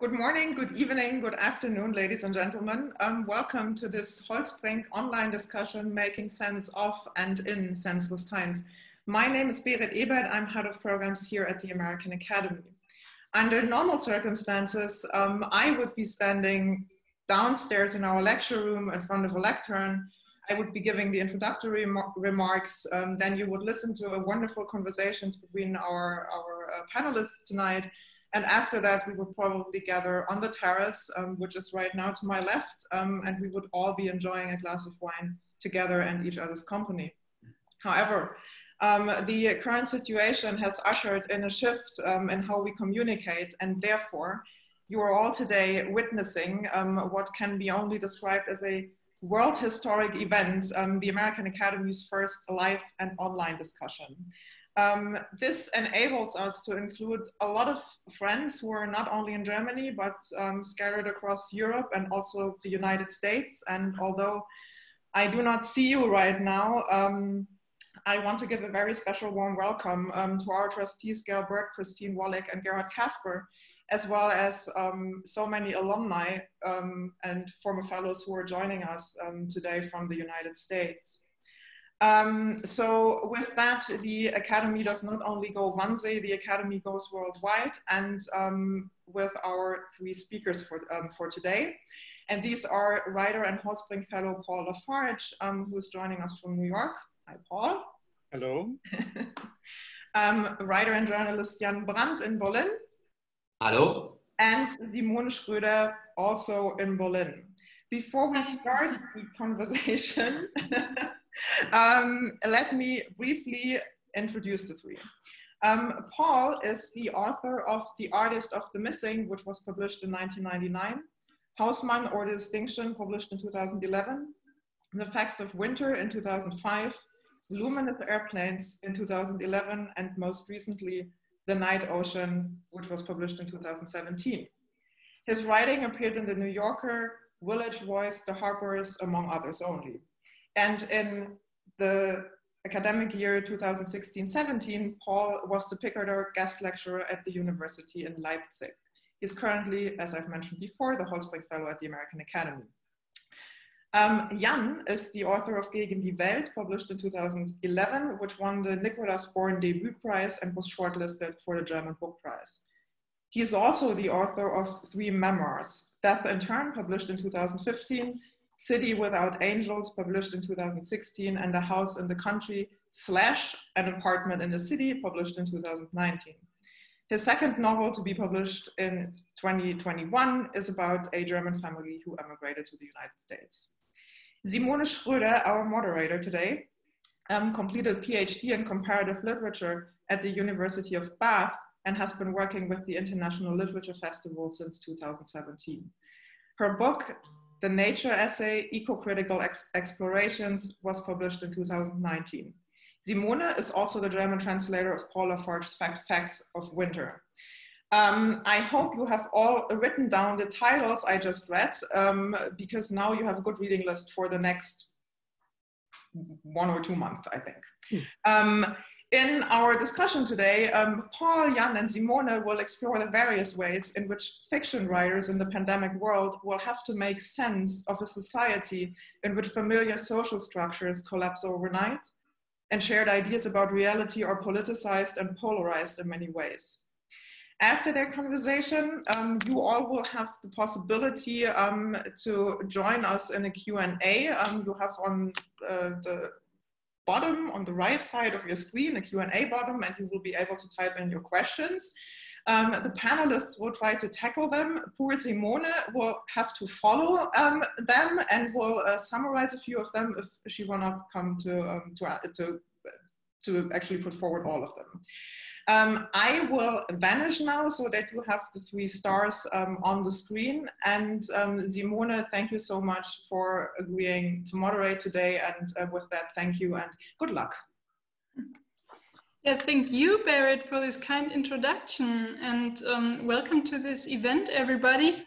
Good morning, good evening, good afternoon, ladies and gentlemen. Um, welcome to this Holtzbrinck online discussion, Making Sense of and in Senseless Times. My name is Berit Ebert. I'm head of programs here at the American Academy. Under normal circumstances, um, I would be standing downstairs in our lecture room in front of a lectern. I would be giving the introductory remarks. Um, then you would listen to a wonderful conversations between our, our uh, panelists tonight and after that, we would probably gather on the terrace, um, which is right now to my left, um, and we would all be enjoying a glass of wine together and each other's company. However, um, the current situation has ushered in a shift um, in how we communicate, and therefore, you are all today witnessing um, what can be only described as a world historic event, um, the American Academy's first live and online discussion. Um, this enables us to include a lot of friends who are not only in Germany, but um, scattered across Europe and also the United States. And although I do not see you right now, um, I want to give a very special warm welcome um, to our trustees, Gail Burke, Christine Wallach, and Gerhard Casper, as well as um, so many alumni um, and former fellows who are joining us today from the United States. Um, so with that, the Academy does not only go Wannsee, the Academy goes worldwide and um, with our three speakers for, um, for today. And these are writer and Holtzbrinck fellow Paul La Farge, um, who is joining us from New York. Hi, Paul. Hello. Um, writer and journalist Jan Brandt in Berlin. Hello. And Simone Schröder, also in Berlin. Before we start the conversation, um, let me briefly introduce the three. Um, Paul is the author of The Artist of the Missing, which was published in 1999, Haussmann or the Distinction, published in 2011, The Facts of Winter in 2005, Luminous Airplanes in 2011, and most recently, The Night Ocean, which was published in 2017. His writing appeared in The New Yorker, Village Voice, The Harpers, among others only. And in the academic year 2016-17, Paul was the Picador guest lecturer at the University in Leipzig. He's currently, as I've mentioned before, the Holtzbrinck Fellow at the American Academy. Um, Jan is the author of Gegen die Welt, published in 2011, which won the Nicolas Born Debut Prize and was shortlisted for the German Book Prize. He is also the author of three memoirs, Death in Turin, published in 2015, City Without Angels, published in 2016, and A House in the Country slash An Apartment in the City, published in 2019. His second novel to be published in 2021 is about a German family who emigrated to the United States. Simone Schröder, our moderator today, um, completed a PhD in comparative literature at the University of Bath and has been working with the International Literature Festival since 2017. Her book, the Nature essay, Eco-Critical Ex Explorations, was published in 2019. Simone is also the German translator of Paul La Farge's, Facts of Winter. Um, I hope you have all written down the titles I just read, um, because now you have a good reading list for the next one or two months, I think. Mm. Um, in our discussion today, um, Paul, Jan, and Simone will explore the various ways in which fiction writers in the pandemic world will have to make sense of a society in which familiar social structures collapse overnight and shared ideas about reality are politicized and polarized in many ways. After their conversation, um, you all will have the possibility um, to join us in a Q&A. Um, you have on uh, the bottom on the right side of your screen, a Q&A bottom, and you will be able to type in your questions. Um, the panelists will try to tackle them. Poor Simone will have to follow um, them and will uh, summarize a few of them if she will not come to, um, to, uh, to, to actually put forward all of them. Um, I will vanish now so that you have the three stars um, on the screen. And um, Simone, thank you so much for agreeing to moderate today. And uh, with that, thank you and good luck. Yeah, thank you, Berit, for this kind introduction and um, welcome to this event, everybody.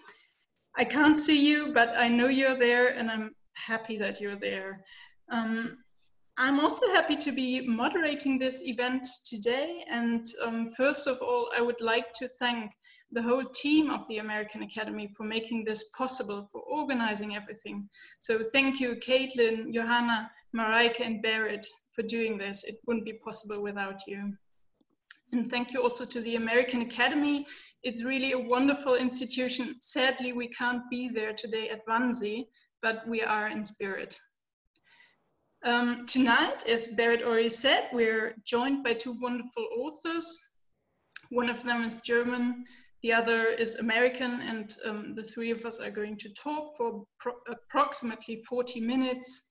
I can't see you, but I know you're there and I'm happy that you're there. Um, I'm also happy to be moderating this event today. And um, first of all, I would like to thank the whole team of the American Academy for making this possible, for organizing everything. So thank you, Caitlin, Johanna, Mareike, and Berit for doing this. It wouldn't be possible without you. And thank you also to the American Academy. It's really a wonderful institution. Sadly, we can't be there today at Wannsee, but we are in spirit. Um, tonight, as Berit already said, we're joined by two wonderful authors. One of them is German, the other is American, and um, the three of us are going to talk for approximately 40 minutes.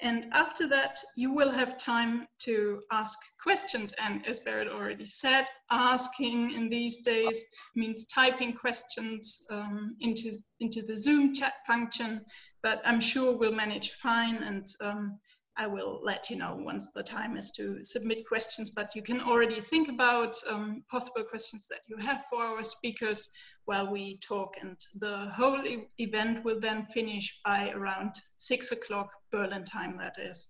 And after that, you will have time to ask questions. And as Berit already said, asking in these days means typing questions um, into, into the Zoom chat function, but I'm sure we'll manage fine. And um, I will let you know once the time is to submit questions, but you can already think about um, possible questions that you have for our speakers while we talk. And the whole e event will then finish by around six o'clock Berlin time, that is.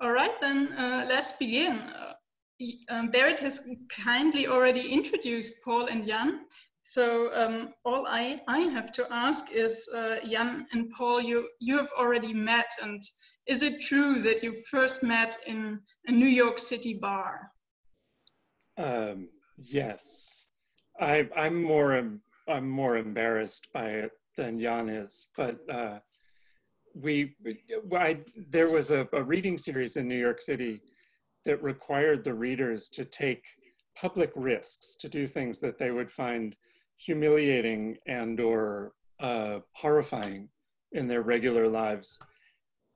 All right, then uh, let's begin. Uh, um, Berit has kindly already introduced Paul and Jan. So um, all I, I have to ask is, uh, Jan and Paul, you, you have already met and is it true that you first met in a New York City bar? Um, yes, I, am more I'm more embarrassed by it than Jan is, but uh, we I, there was a, a reading series in New York City that required the readers to take public risks to do things that they would find humiliating and or uh, horrifying in their regular lives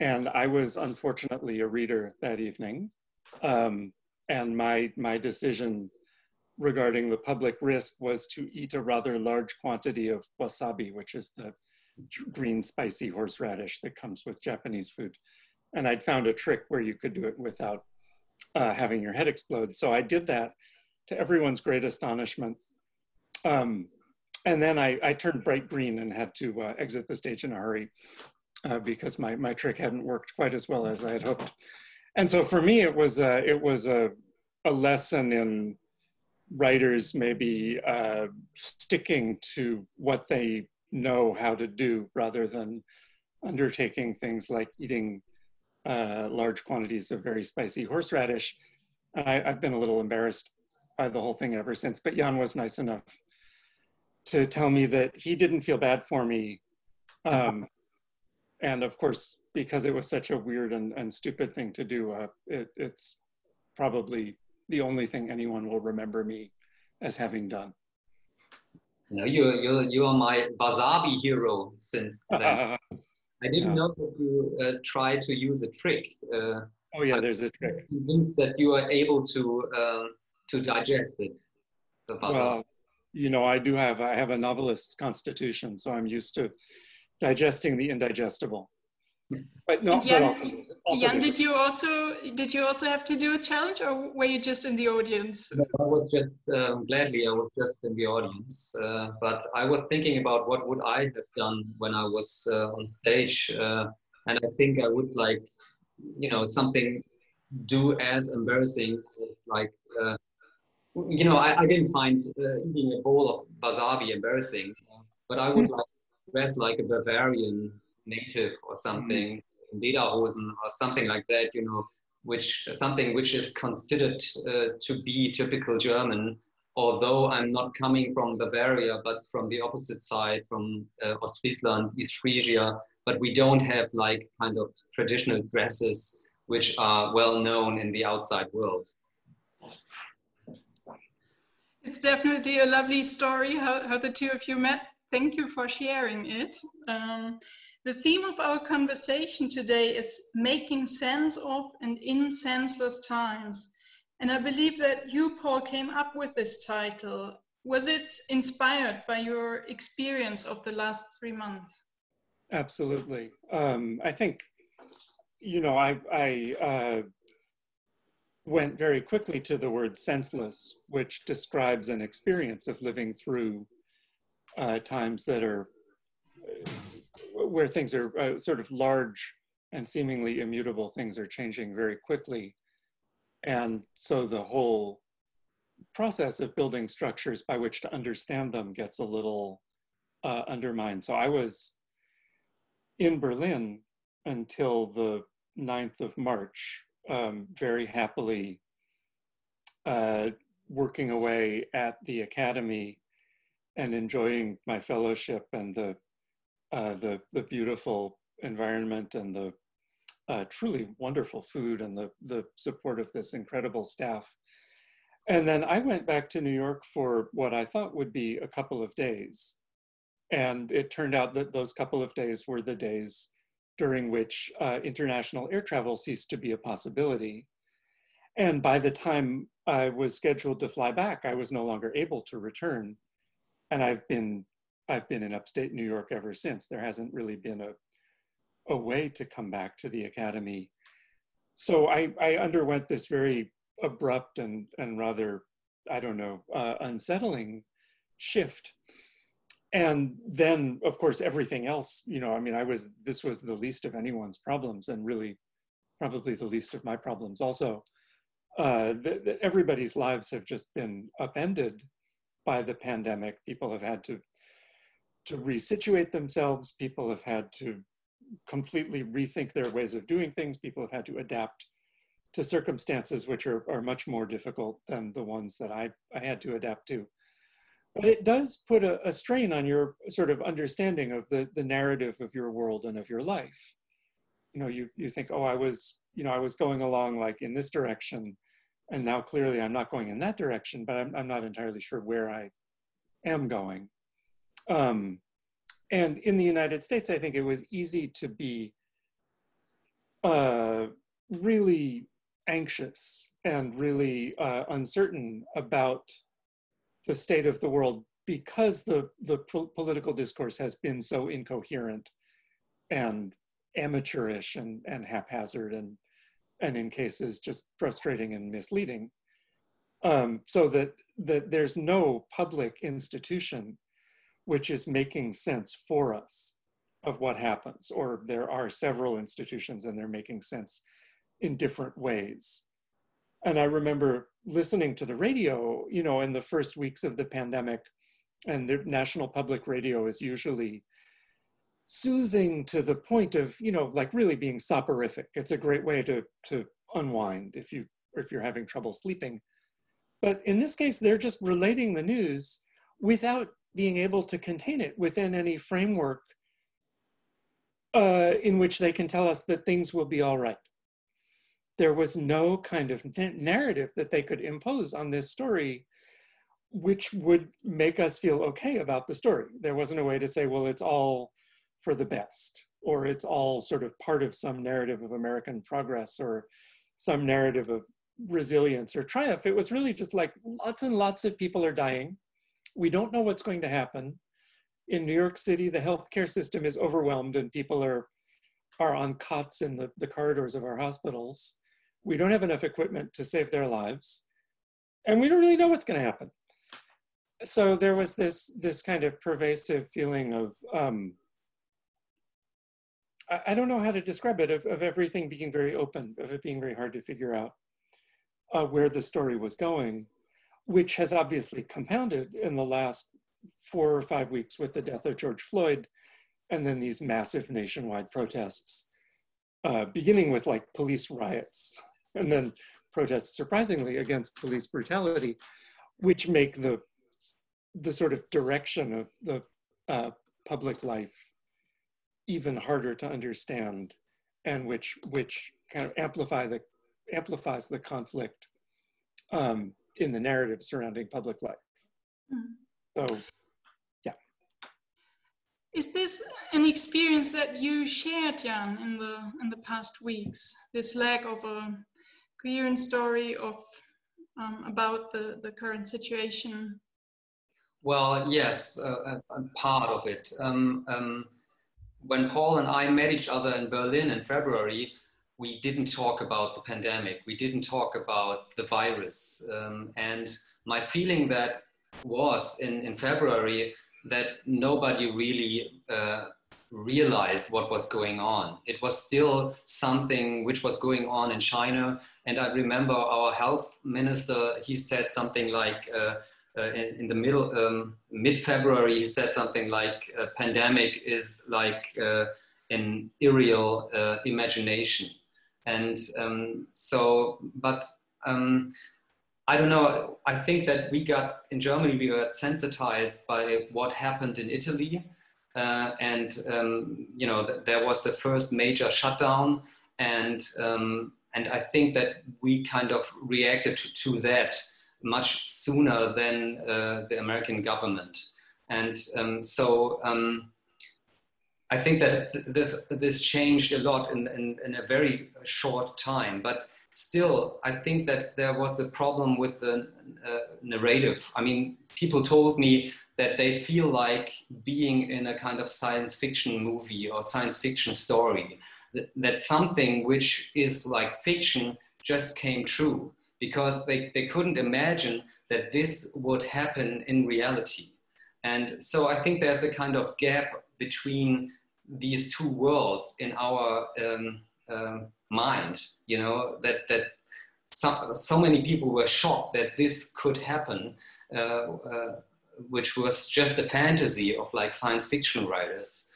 and I was unfortunately a reader that evening. Um, and my, my decision regarding the public risk was to eat a rather large quantity of wasabi, which is the green spicy horseradish that comes with Japanese food. And I'd found a trick where you could do it without uh, having your head explode. So I did that to everyone's great astonishment. Um, and then I, I, turned bright green and had to uh, exit the stage in a hurry uh, because my, my trick hadn't worked quite as well as I had hoped. And so for me, it was a, it was a, a lesson in writers maybe uh, sticking to what they know how to do rather than undertaking things like eating uh, large quantities of very spicy horseradish. And I, have been a little embarrassed by the whole thing ever since, but Jan was nice enough to tell me that he didn't feel bad for me um, and of course, because it was such a weird and, and stupid thing to do, uh, it, it's probably the only thing anyone will remember me as having done. No, you you you are my wasabi hero since then. I didn't yeah. know that you uh, try to use a trick. Uh, oh yeah, there's a trick. Convinced that you are able to uh, to digest it. Well, you know, I do have I have a novelist's constitution, so I'm used to digesting the indigestible. But no, Jan, also, also Jan did you also did you also have to do a challenge, or were you just in the audience? No, I was just um, gladly I was just in the audience, uh, but I was thinking about what would I have done when I was uh, on stage, uh, and I think I would like, you know, something do as embarrassing like. Uh, you know, I, I didn't find uh, eating a bowl of wasabi embarrassing, but I would like dress like a Bavarian native or something, mm-hmm. Lederhosen or something like that, you know, which something which is considered uh, to be typical German, although I'm not coming from Bavaria, but from the opposite side, from uh, Ostfriesland, East Frisia, but we don't have like kind of traditional dresses which are well known in the outside world. It's definitely a lovely story how, how the two of you met thank you for sharing it. Um, the theme of our conversation today is making sense of and in senseless times. And I believe that you, Paul, came up with this title. Was it inspired by your experience of the last three months? Absolutely. Um, I think, you know, I, I uh, went very quickly to the word senseless, which describes an experience of living through uh, times that are uh, where things are uh, sort of large and seemingly immutable things are changing very quickly. And so the whole process of building structures by which to understand them gets a little uh, undermined. So I was in Berlin until the 9th of March, um, very happily uh, working away at the academy and enjoying my fellowship and the uh, the the beautiful environment and the uh, truly wonderful food and the the support of this incredible staff. And then I went back to New York for what I thought would be a couple of days. And it turned out that those couple of days were the days during which uh, international air travel ceased to be a possibility. And by the time I was scheduled to fly back, I was no longer able to return. And I've been I've been in upstate New York ever since. There hasn't really been a a way to come back to the academy. So I, I underwent this very abrupt and, and rather, I don't know, uh, unsettling shift. And then, of course, everything else, you know, I mean, I was, this was the least of anyone's problems and really probably the least of my problems also. Uh, the, the, everybody's lives have just been upended by the pandemic. People have had to to resituate themselves. People have had to completely rethink their ways of doing things. People have had to adapt to circumstances which are, are much more difficult than the ones that I, I had to adapt to. But it does put a, a strain on your sort of understanding of the, the narrative of your world and of your life. You know, you, you think, oh, I was, you know, I was going along like in this direction, and now clearly I'm not going in that direction, but I'm, I'm not entirely sure where I am going. Um, and in the United States, I think it was easy to be uh, really anxious and really uh, uncertain about the state of the world because the, the political discourse has been so incoherent and amateurish and, and haphazard and, and in cases just frustrating and misleading. Um, so that, that there's no public institution which is making sense for us of what happens, or there are several institutions and they're making sense in different ways. And I remember listening to the radio, you know, in the first weeks of the pandemic, and the national public radio is usually soothing to the point of, you know, like really being soporific. It's a great way to, to unwind if you if you're having trouble sleeping. But in this case, they're just relating the news without being able to contain it within any framework uh, in which they can tell us that things will be all right. There was no kind of narrative that they could impose on this story which would make us feel okay about the story. There wasn't a way to say, well, it's all for the best, or it's all sort of part of some narrative of American progress, or some narrative of resilience or triumph. It was really just like lots and lots of people are dying we don't know what's going to happen. In New York City, the healthcare system is overwhelmed and people are, are on cots in the, the corridors of our hospitals. We don't have enough equipment to save their lives. And we don't really know what's going to happen. So there was this, this kind of pervasive feeling of, um, I, I don't know how to describe it, of, of everything being very open, of it being very hard to figure out uh, where the story was going which has obviously compounded in the last four or five weeks with the death of George Floyd, and then these massive nationwide protests, uh, beginning with like police riots, and then protests surprisingly against police brutality, which make the the sort of direction of the uh, public life even harder to understand, and which which kind of amplify the amplifies the conflict um, in the narrative surrounding public life. Mm. So, yeah. Is this an experience that you shared, Jan, in the in the past weeks? This lack of a coherent story of um, about the the current situation. Well, yes, uh, a, part of it. Um, um, when Paul and I met each other in Berlin in February, we didn't talk about the pandemic. We didn't talk about the virus. Um, and my feeling that was in, in February that nobody really uh, realized what was going on. It was still something which was going on in China. And I remember our health minister, he said something like, uh, uh, in, in, the middle, um, mid-February, he said something like, a pandemic is like uh, an irreal uh, imagination. And um, so, but um, I don't know, I think that we got, in Germany, we got sensitized by what happened in Italy uh, and um, you know th there was the first major shutdown, and um, and I think that we kind of reacted to, to that much sooner than uh, the American government, and um, so. Um, I think that this, this changed a lot in, in, in a very short time, but still, I think that there was a problem with the uh, narrative. I mean, people told me that they feel like being in a kind of science fiction movie or science fiction story, that, that something which is like fiction just came true because they, they couldn't imagine that this would happen in reality. And so I think there's a kind of gap between these two worlds in our um, uh, mind, you know, that, that so, so many people were shocked that this could happen, uh, uh, which was just a fantasy of like science fiction writers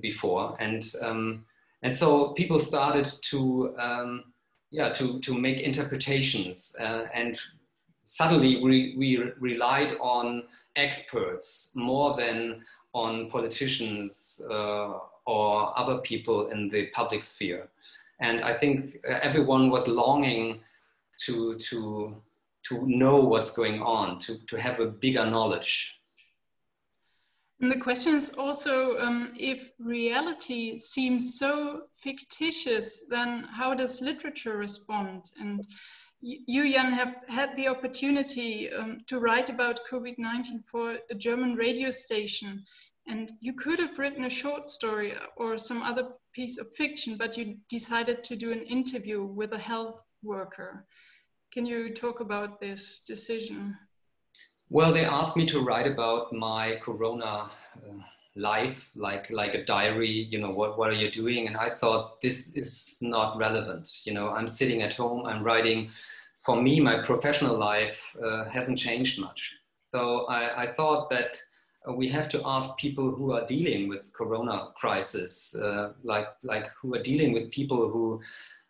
before. And, um, and so people started to, um, yeah, to, to make interpretations uh, and suddenly we, we relied on experts more than on politicians uh, or other people in the public sphere. And I think everyone was longing to, to, to know what's going on, to, to have a bigger knowledge. And the question is also um, if reality seems so fictitious, then how does literature respond? And you, Jan, have had the opportunity um, to write about COVID 19 for a German radio station. And you could have written a short story or some other piece of fiction, but you decided to do an interview with a health worker. Can you talk about this decision? Well, they asked me to write about my Corona uh, life, like like a diary. You know, what what are you doing? And I thought this is not relevant. You know, I'm sitting at home. I'm writing. For me, my professional life uh, hasn't changed much. So I, I thought that we have to ask people who are dealing with corona crisis uh, like like who are dealing with people who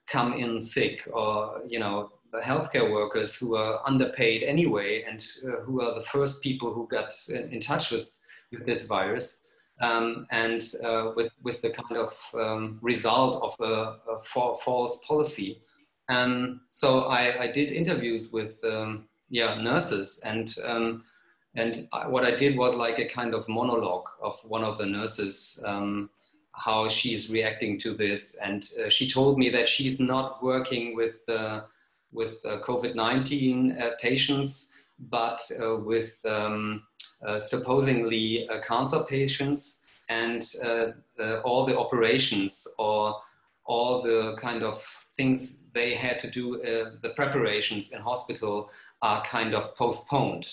come in sick or you know healthcare workers who are underpaid anyway and uh, who are the first people who got in, touch with with this virus um, and uh, with with the kind of um, result of a, a false policy um, so I, I, did interviews with um, yeah nurses and um, and I, what I did was like a kind of monologue of one of the nurses, um, how she's reacting to this. And uh, she told me that she's not working with, uh, with uh, COVID-19 uh, patients, but uh, with um, supposedly cancer patients and all the operations or all the kind of things they had to do, the preparations in hospital are kind of postponed.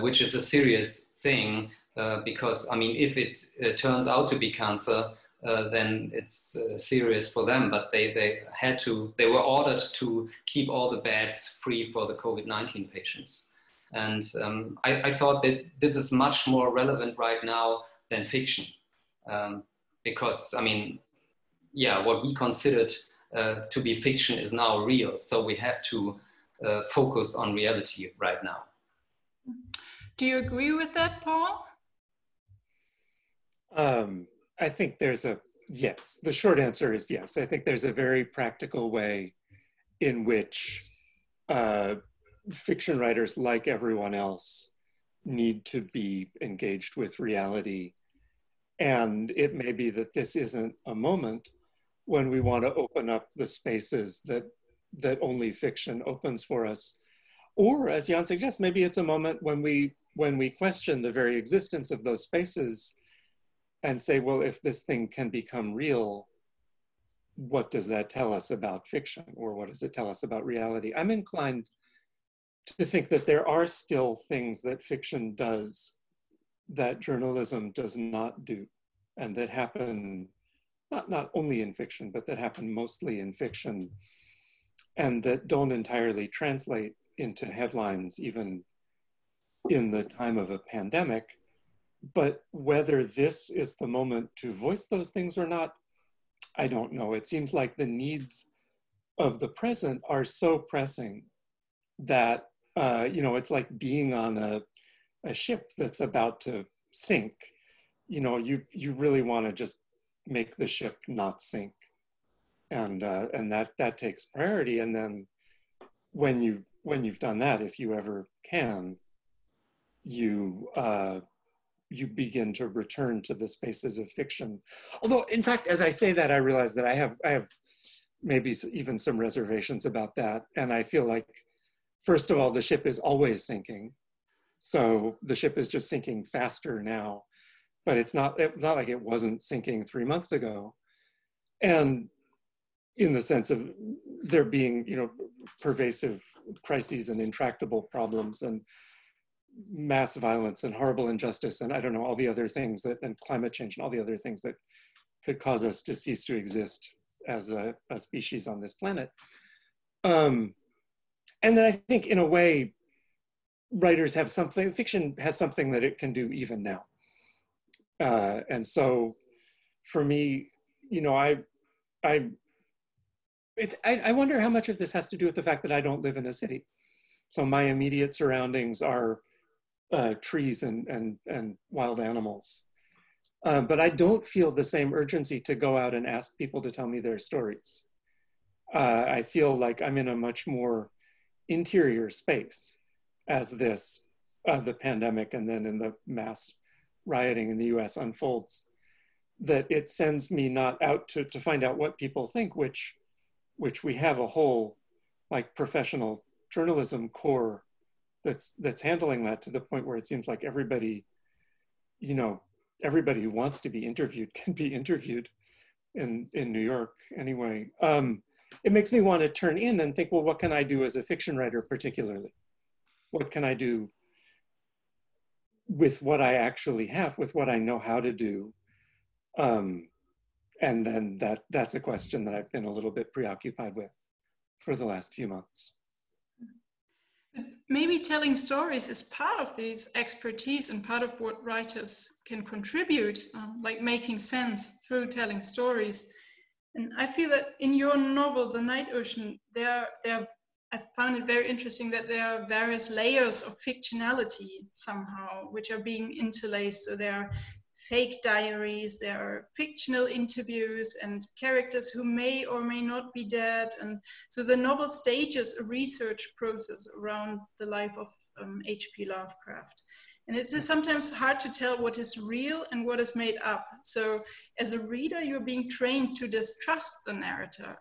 Which is a serious thing uh, because, I mean, if it uh, turns out to be cancer, then it's serious for them. But they, they had to, they were ordered to keep all the beds free for the COVID-19 patients. And um, I, I, thought that this is much more relevant right now than fiction. Um, because, I mean, yeah, what we considered uh, to be fiction is now real. So we have to uh, focus on reality right now. Do you agree with that, Paul? Um, I think there's a yes. The short answer is yes. I think there's a very practical way in which uh, fiction writers, like everyone else, need to be engaged with reality. And it may be that this isn't a moment when we want to open up the spaces that that only fiction opens for us or as Jan suggests, maybe it's a moment when we when we question the very existence of those spaces and say, well, if this thing can become real, what does that tell us about fiction or what does it tell us about reality? I'm inclined to think that there are still things that fiction does that journalism does not do. and that happen not, not only in fiction, but that happen mostly in fiction and that don't entirely translate into headlines even in the time of a pandemic. But whether this is the moment to voice those things or not, I don't know. It seems like the needs of the present are so pressing that, uh, you know, it's like being on a, a ship that's about to sink. You know, you, you really want to just make the ship not sink. And, uh, and that, that takes priority. And then when you when you've done that, if you ever can, you uh, you begin to return to the spaces of fiction. Although, in fact, as I say that, I realize that I have I have maybe even some reservations about that, and I feel like, first of all, the ship is always sinking, so the ship is just sinking faster now, but it's not it's not like it wasn't sinking three months ago, and in the sense of there being you know pervasive crises and intractable problems and mass violence and horrible injustice and I don't know, all the other things that, and climate change and all the other things that could cause us to cease to exist as a, a species on this planet. Um, and then I think in a way, writers have something, fiction has something that it can do even now. Uh, and so for me, you know, I, I it's I, I, wonder how much of this has to do with the fact that I don't live in a city. So my immediate surroundings are uh, trees and, and, and wild animals. Uh, but I don't feel the same urgency to go out and ask people to tell me their stories. Uh, I feel like I'm in a much more interior space as this, uh, the pandemic and then in the mass rioting in the US unfolds, that it sends me not out to, to find out what people think, which which we have a whole like professional journalism corps that's that's handling that to the point where it seems like everybody you know everybody who wants to be interviewed can be interviewed in in new york anyway. Um, it makes me want to turn in and think well what can i do as a fiction writer particularly? What can i do with what i actually have with what i know how to do? Um, and then that that's a question that I've been a little bit preoccupied with for the last few months. Maybe telling stories is part of this expertise and part of what writers can contribute, um, like making sense through telling stories. And I feel that in your novel, The Night Ocean, there, there, I found it very interesting that there are various layers of fictionality somehow, which are being interlaced. So there are fake diaries, there are fictional interviews and characters who may or may not be dead. And so the novel stages a research process around the life of H.P. Um, Lovecraft. And it is sometimes hard to tell what is real and what is made up. So as a reader, you're being trained to distrust the narrator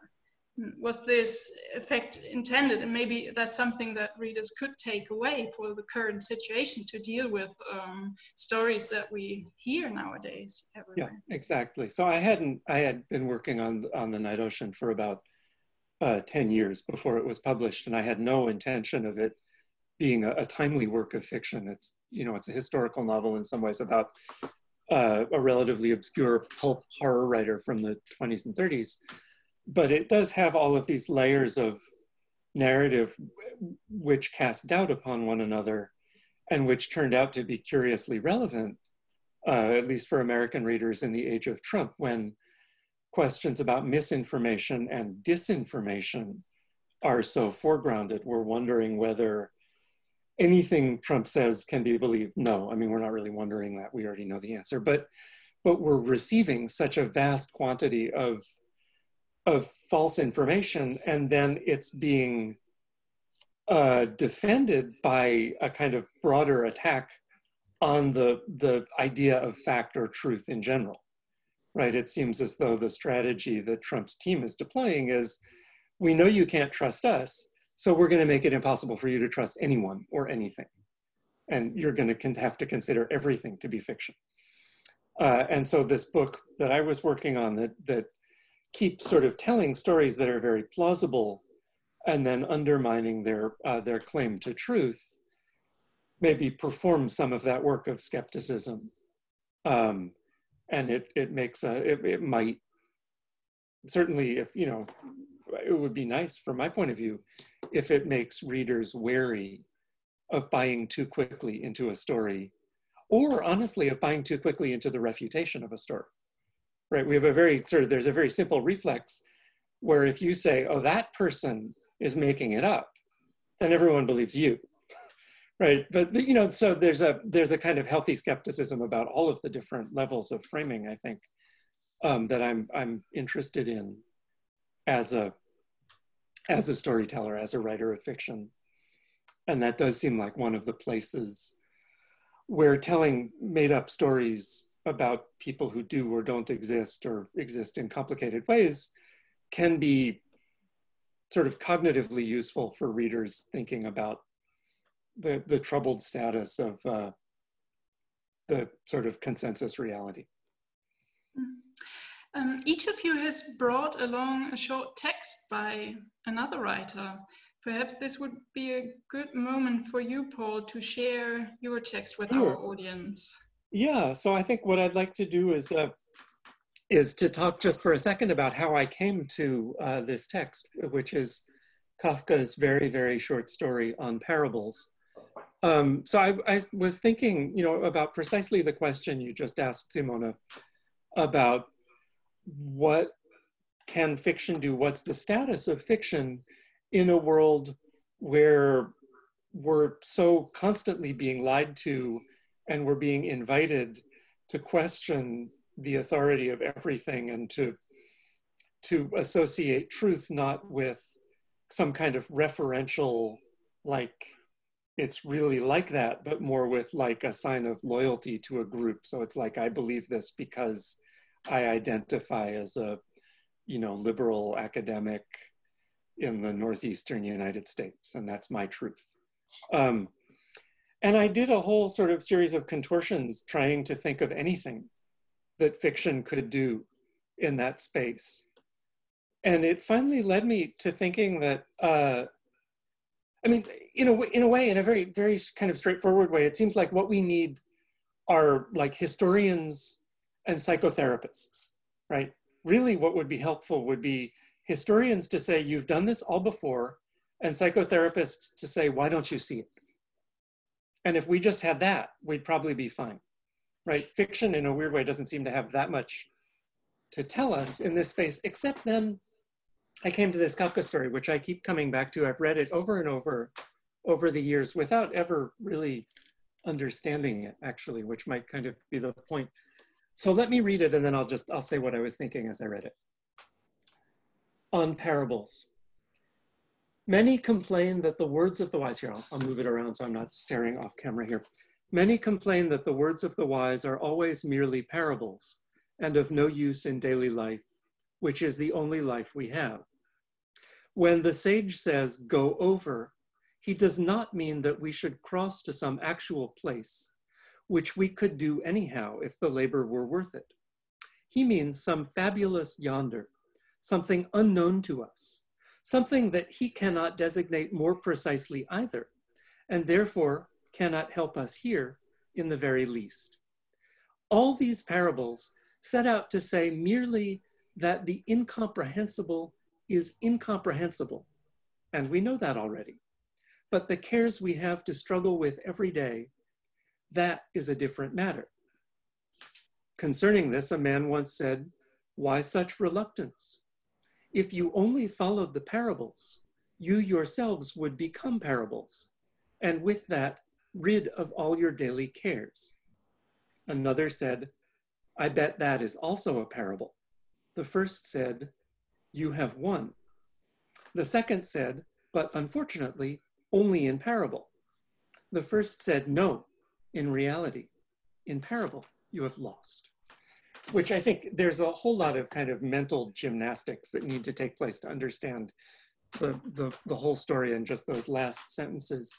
was this effect intended? And maybe that's something that readers could take away for the current situation to deal with um, stories that we hear nowadays everywhere. yeah exactly. So i hadn't i had been working on on the night ocean for about uh, 10 years before it was published and i had no intention of it being a, a timely work of fiction. It's you know it's a historical novel in some ways about uh, a relatively obscure pulp horror writer from the 20s and 30s but it does have all of these layers of narrative which cast doubt upon one another and which turned out to be curiously relevant, uh, at least for American readers in the age of Trump, when questions about misinformation and disinformation are so foregrounded. We're wondering whether anything Trump says can be believed. No, I mean, we're not really wondering that. We already know the answer. But, but we're receiving such a vast quantity of of false information and then it's being uh, defended by a kind of broader attack on the the idea of fact or truth in general right? It seems as though the strategy that trump's team is deploying is we know you can't trust us so we're going to make it impossible for you to trust anyone or anything and you're going to have to consider everything to be fiction. Uh, and so this book that i was working on that that keep sort of telling stories that are very plausible and then undermining their, uh, their claim to truth, maybe perform some of that work of skepticism. Um, and it it makes a it, it might certainly if you know it would be nice from my point of view if it makes readers wary of buying too quickly into a story or honestly of buying too quickly into the refutation of a story right? We have a very sort of there's a very simple reflex where if you say oh that person is making it up then everyone believes you right? But you know so there's a there's a kind of healthy skepticism about all of the different levels of framing i think um, that i'm i'm interested in as a as a storyteller as a writer of fiction. And that does seem like one of the places where telling made up stories about people who do or don't exist or exist in complicated ways can be sort of cognitively useful for readers thinking about the, the troubled status of uh, the sort of consensus reality. Mm-hmm. Um, each of you has brought along a short text by another writer. Perhaps this would be a good moment for you, Paul, to share your text with sure. our audience. Yeah, so I think what I'd like to do is uh, is to talk just for a second about how I came to uh, this text, which is Kafka's very, very short story on parables. Um, so I, I, was thinking, you know, about precisely the question you just asked, Simona, about what can fiction do? What's the status of fiction in a world where we're so constantly being lied to and we're being invited to question the authority of everything and to to associate truth not with some kind of referential like it's really like that but more with like a sign of loyalty to a group. So it's like i believe this because i identify as a you know liberal academic in the northeastern united states and that's my truth. Um, and i did a whole sort of series of contortions trying to think of anything that fiction could do in that space. And it finally led me to thinking that, uh, I mean, in a, in a way, in a very, very kind of straightforward way, it seems like what we need are like historians and psychotherapists, right? Really, what would be helpful would be historians to say, you've done this all before, and psychotherapists to say, why don't you see it? And if we just had that, we'd probably be fine right? Fiction in a weird way doesn't seem to have that much to tell us in this space, except then I came to this Kafka story, which I keep coming back to. I've read it over and over over the years without ever really understanding it actually, which might kind of be the point. So let me read it and then I'll just, I'll say what I was thinking as I read it. On parables. Many complain that the words of the wise, here, I'll, I'll move it around so I'm not staring off camera here. Many complain that the words of the wise are always merely parables and of no use in daily life, which is the only life we have. When the sage says, go over, he does not mean that we should cross to some actual place, which we could do anyhow if the labor were worth it. He means some fabulous yonder, something unknown to us, something that he cannot designate more precisely either, and therefore cannot help us here in the very least. All these parables set out to say merely that the incomprehensible is incomprehensible, and we know that already. But the cares we have to struggle with every day, that is a different matter. Concerning this, a man once said, Why such reluctance? If you only followed the parables, you yourselves would become parables, and with that, rid of all your daily cares. Another said, I bet that is also a parable. The first said, You have won. The second said, But unfortunately, only in parable. The first said, No, in reality, in parable, you have lost. Which I think there's a whole lot of kind of mental gymnastics that need to take place to understand the, the, the whole story in just those last sentences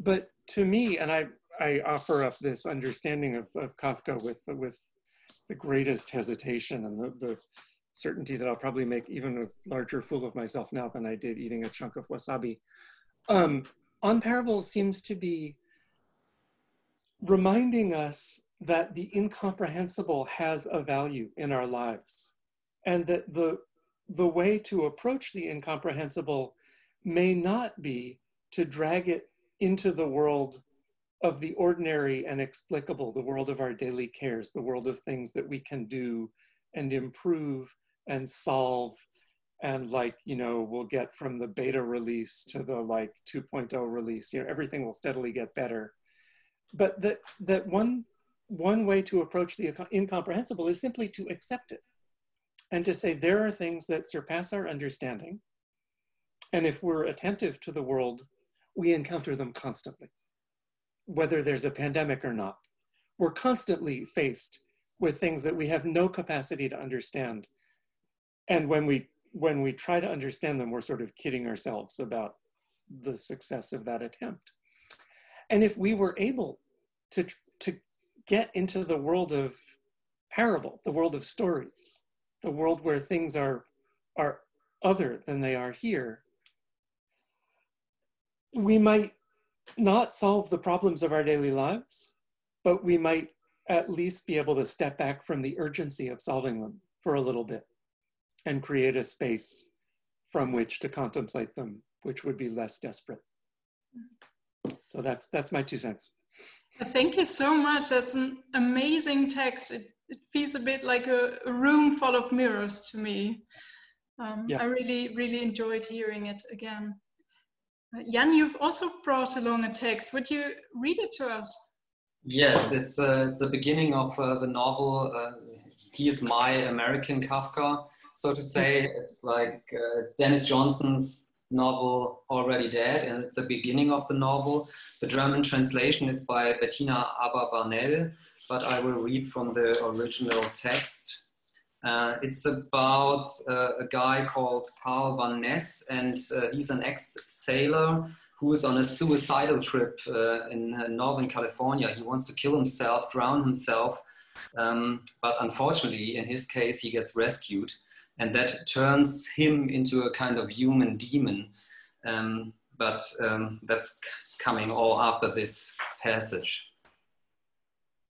but to me, and I, I offer up this understanding of, of Kafka with, with the greatest hesitation and the, the certainty that I'll probably make even a larger fool of myself now than I did eating a chunk of wasabi. Um, on parables seems to be reminding us that the incomprehensible has a value in our lives and that the, the way to approach the incomprehensible may not be to drag it into the world of the ordinary and explicable, the world of our daily cares, the world of things that we can do and improve and solve and like you know we'll get from the beta release to the like 2.0 release you know everything will steadily get better. But that that one one way to approach the incomprehensible is simply to accept it and to say there are things that surpass our understanding and if we're attentive to the world we encounter them constantly whether there's a pandemic or not. We're constantly faced with things that we have no capacity to understand. And when we when we try to understand them, we're sort of kidding ourselves about the success of that attempt. And if we were able to, to get into the world of parable, the world of stories, the world where things are, are other than they are here, we might not solve the problems of our daily lives, but we might at least be able to step back from the urgency of solving them for a little bit and create a space from which to contemplate them, which would be less desperate. So that's that's my two cents. Thank you so much. That's an amazing text. It, it feels a bit like a, a, room full of mirrors to me. Um, yeah. I really, really enjoyed hearing it again. Jan, you've also brought along a text. Would you read it to us? Yes, it's, uh, it's the beginning of uh, the novel. Uh, he is my American Kafka, so to say. It's like uh, it's Johnson's novel Already Dead, and it's the beginning of the novel. The German translation is by Bettina Abarbanell, but I will read from the original text. Uh, it's about uh, a guy called Carl van Ness, and uh, he's an ex-sailor who is on a suicidal trip uh, in uh, Northern California. He wants to kill himself, drown himself, um, but unfortunately, in his case, he gets rescued, and that turns him into a kind of human demon. Um, but um, that's coming all after this passage.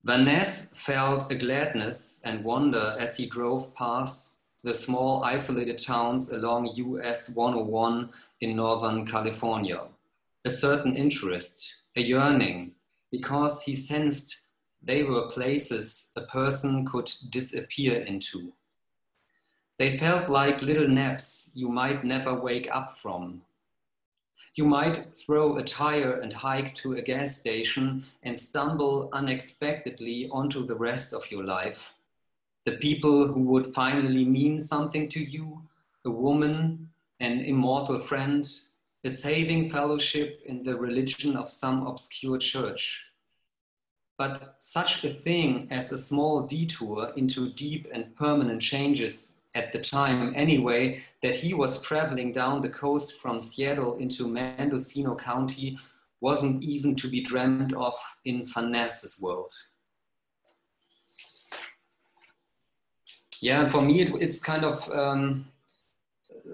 Van Ness felt a gladness and wonder as he drove past the small isolated towns along US 101 in Northern California. A certain interest, a yearning, because he sensed they were places a person could disappear into. They felt like little naps you might never wake up from, you might throw a tire and hike to a gas station and stumble unexpectedly onto the rest of your life. The people who would finally mean something to you, a woman, an immortal friend, a saving fellowship in the religion of some obscure church. But such a thing as a small detour into deep and permanent changes at the time anyway, that he was traveling down the coast from Seattle into Mendocino County wasn't even to be dreamed of in Van Ness's world. Yeah, and for me, it, it's kind of, um,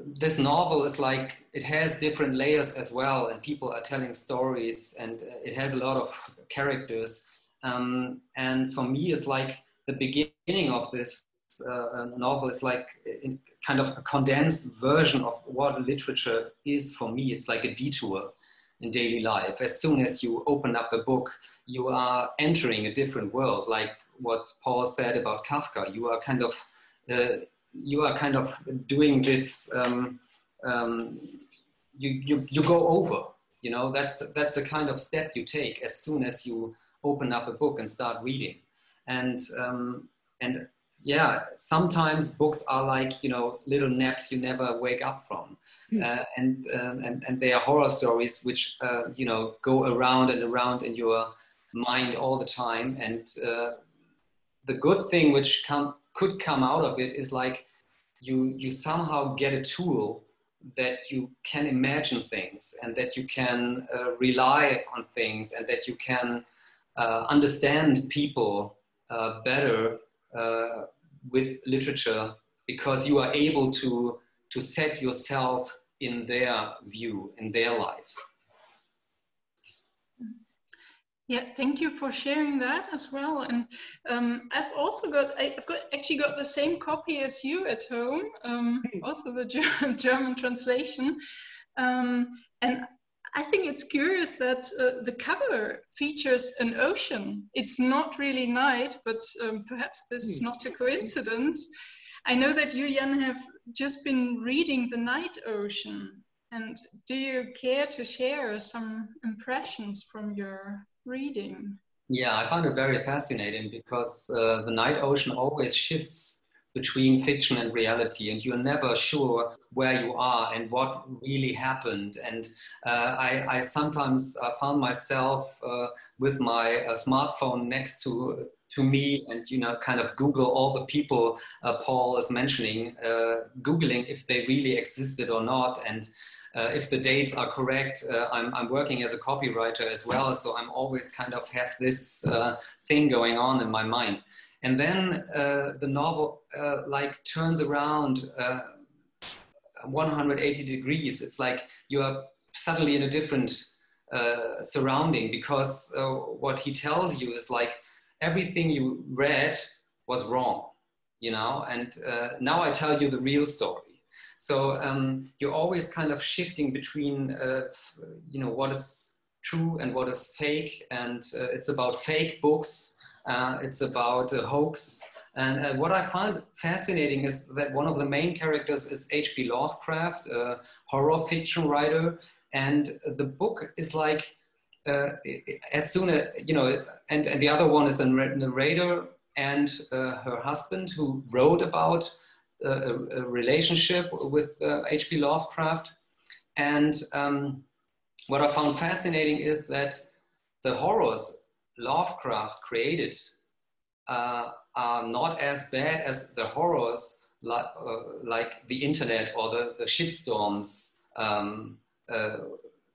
this novel is like, it has different layers as well, and people are telling stories, and it has a lot of characters. Um, and for me, it's like the beginning of this uh, a novel is like in kind of a condensed version of what literature is for me. It's like a detour in daily life. As soon as you open up a book, you are entering a different world. Like what Paul said about Kafka, you are kind of uh, you are kind of doing this. Um, um, you, you you go over. You know that's that's a kind of step you take as soon as you open up a book and start reading. And um, and yeah, sometimes books are like you know little naps you never wake up from, mm. uh, and, uh, and and they are horror stories which uh, you know go around and around in your mind all the time. And uh, the good thing which come, could come out of it is like you you somehow get a tool that you can imagine things and that you can uh, rely on things and that you can uh, understand people better uh, with literature because you are able to to set yourself in their view in their life Yeah, thank you for sharing that as well. And um, I've also got, I've got actually got the same copy as you at home, um, also the German, German translation. Um, and I think it's curious that uh, the cover features an ocean. It's not really night, but um, perhaps this is hmm. not a coincidence. I know that you, Jan, have just been reading The Night Ocean. And do you care to share some impressions from your reading? Yeah, I found it very fascinating because uh, the night ocean always shifts between fiction and reality, and you're never sure where you are and what really happened. And uh, I, I, sometimes uh, found myself uh, with my uh, smartphone next to to me and you know kind of google all the people uh, paul is mentioning uh, googling if they really existed or not and if the dates are correct, I'm, I'm working as a copywriter as well, so I'm always kind of have this thing going on in my mind. And then uh, the novel uh, like turns around uh, 180 degrees. It's like you are suddenly in a different surrounding because what he tells you is like everything you read was wrong, you know. And now I tell you the real story so um, you're always kind of shifting between, uh, you know, what is true and what is fake. And uh, it's about fake books. Uh, it's about a hoax. And uh, what I find fascinating is that one of the main characters is H.P. Lovecraft, a horror fiction writer. And the book is like, uh, as soon as, you know, and, and the other one is a narrator and uh, her husband who wrote about a, a relationship with H.P. Uh, Lovecraft. And um, what I found fascinating is that the horrors Lovecraft created uh, are not as bad as the horrors like, uh, like the internet or the, the shitstorms um, uh,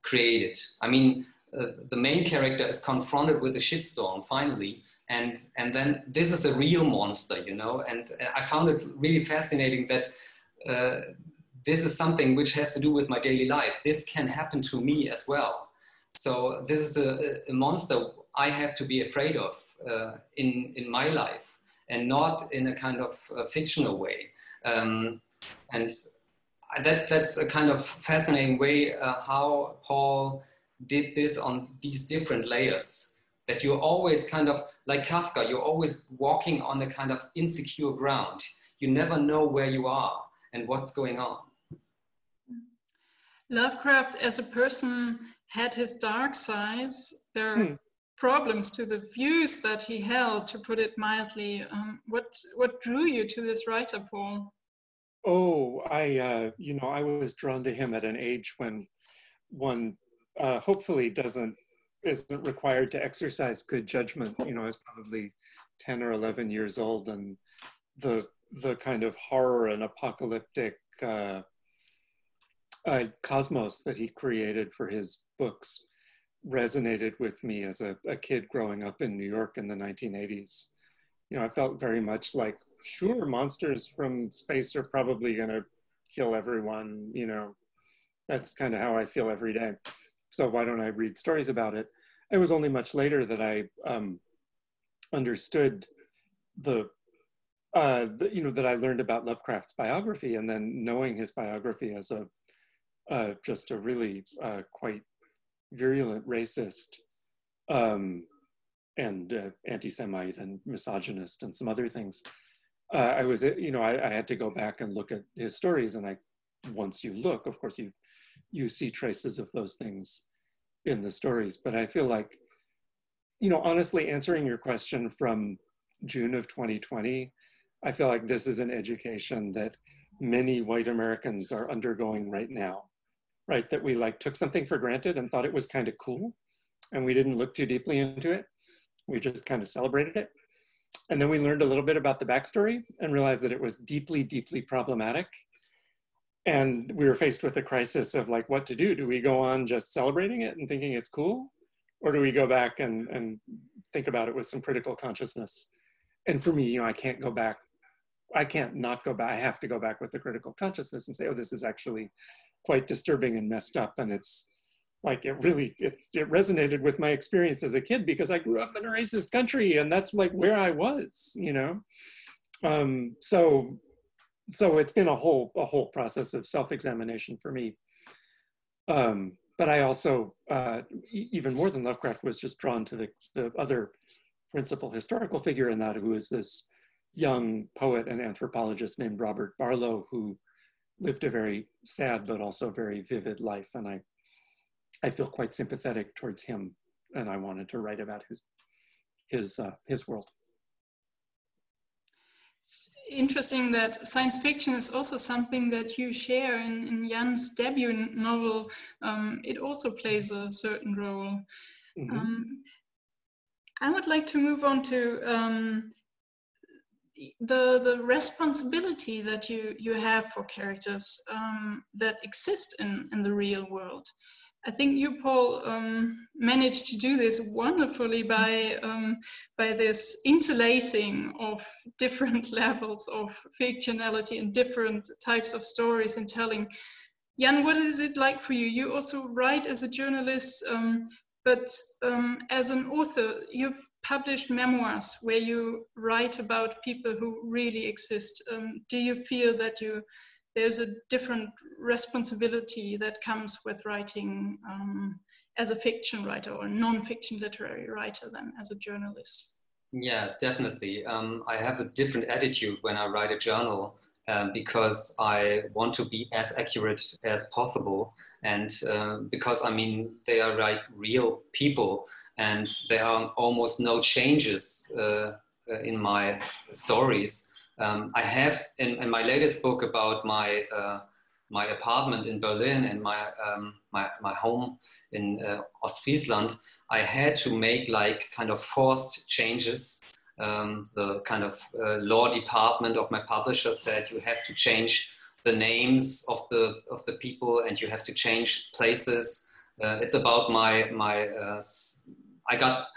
created. I mean, uh, the main character is confronted with a shitstorm finally, and and then this is a real monster you know and i found it really fascinating that uh, this is something which has to do with my daily life this can happen to me as well so this is a, a monster i have to be afraid of uh, in in my life and not in a kind of uh, fictional way um, and that that's a kind of fascinating way uh, how paul did this on these different layers that you're always kind of like Kafka, you're always walking on a kind of insecure ground. You never know where you are and what's going on. Lovecraft, as a person, had his dark sides. There are hmm. problems to the views that he held, to put it mildly. Um, what what drew you to this writer, Paul? Oh, I uh, you know I was drawn to him at an age when one uh, hopefully doesn't isn't required to exercise good judgment. You know, I was probably 10 or 11 years old and the, the kind of horror and apocalyptic uh, uh, cosmos that he created for his books resonated with me as a, a kid growing up in New York in the 1980s. You know, I felt very much like, sure, monsters from space are probably going to kill everyone, you know, that's kind of how I feel every day so why don't I read stories about it? It was only much later that I um, understood the, uh, the, you know, that I learned about Lovecraft's biography and then knowing his biography as a, uh, just a really uh, quite virulent racist um, and uh, anti-Semite and misogynist and some other things. Uh, I was, you know, I, I had to go back and look at his stories and I, once you look, of course, you you see traces of those things in the stories. But I feel like, you know, honestly, answering your question from June of 2020, I feel like this is an education that many white Americans are undergoing right now, right? That we like took something for granted and thought it was kind of cool and we didn't look too deeply into it. We just kind of celebrated it. And then we learned a little bit about the backstory and realized that it was deeply, deeply problematic and we were faced with a crisis of like what to do do we go on just celebrating it and thinking it's cool or do we go back and, and think about it with some critical consciousness and for me you know i can't go back i can't not go back i have to go back with the critical consciousness and say oh this is actually quite disturbing and messed up and it's like it really it, it resonated with my experience as a kid because I grew up in a racist country and that's like where I was, you know. Um, so so it's been a whole a whole process of self-examination for me. Um, but I also, uh, even more than Lovecraft, was just drawn to the, the other principal historical figure in that, who is this young poet and anthropologist named Robert Barlow, who lived a very sad but also very vivid life. And I, I feel quite sympathetic towards him, and I wanted to write about his, his, uh, his world. It's interesting that science fiction is also something that you share in, in Jan's debut novel. Um, it also plays a certain role. Mm -hmm. um, I would like to move on to um, the the responsibility that you you have for characters um, that exist in in the real world. I think you, Paul, um, managed to do this wonderfully by um, by this interlacing of different levels of fictionality and different types of stories and telling. Jan, what is it like for you? You also write as a journalist, um, but um, as an author, you've published memoirs where you write about people who really exist. Um, do you feel that you there's a different responsibility that comes with writing um, as a fiction writer or non-fiction literary writer than as a journalist? Yes, definitely. Um, I have a different attitude when I write a journal um, because I want to be as accurate as possible. And uh, because, I mean, they are like real people and there are almost no changes uh, in my stories. Um, I have, in, in, my latest book about my, uh, my apartment in Berlin and my, um, my, my home in uh, Ostfriesland, I had to make like kind of forced changes um, the kind of uh, law department of my publisher said you have to change the names of the of the people and you have to change places. Uh, it's about my my. Uh, I got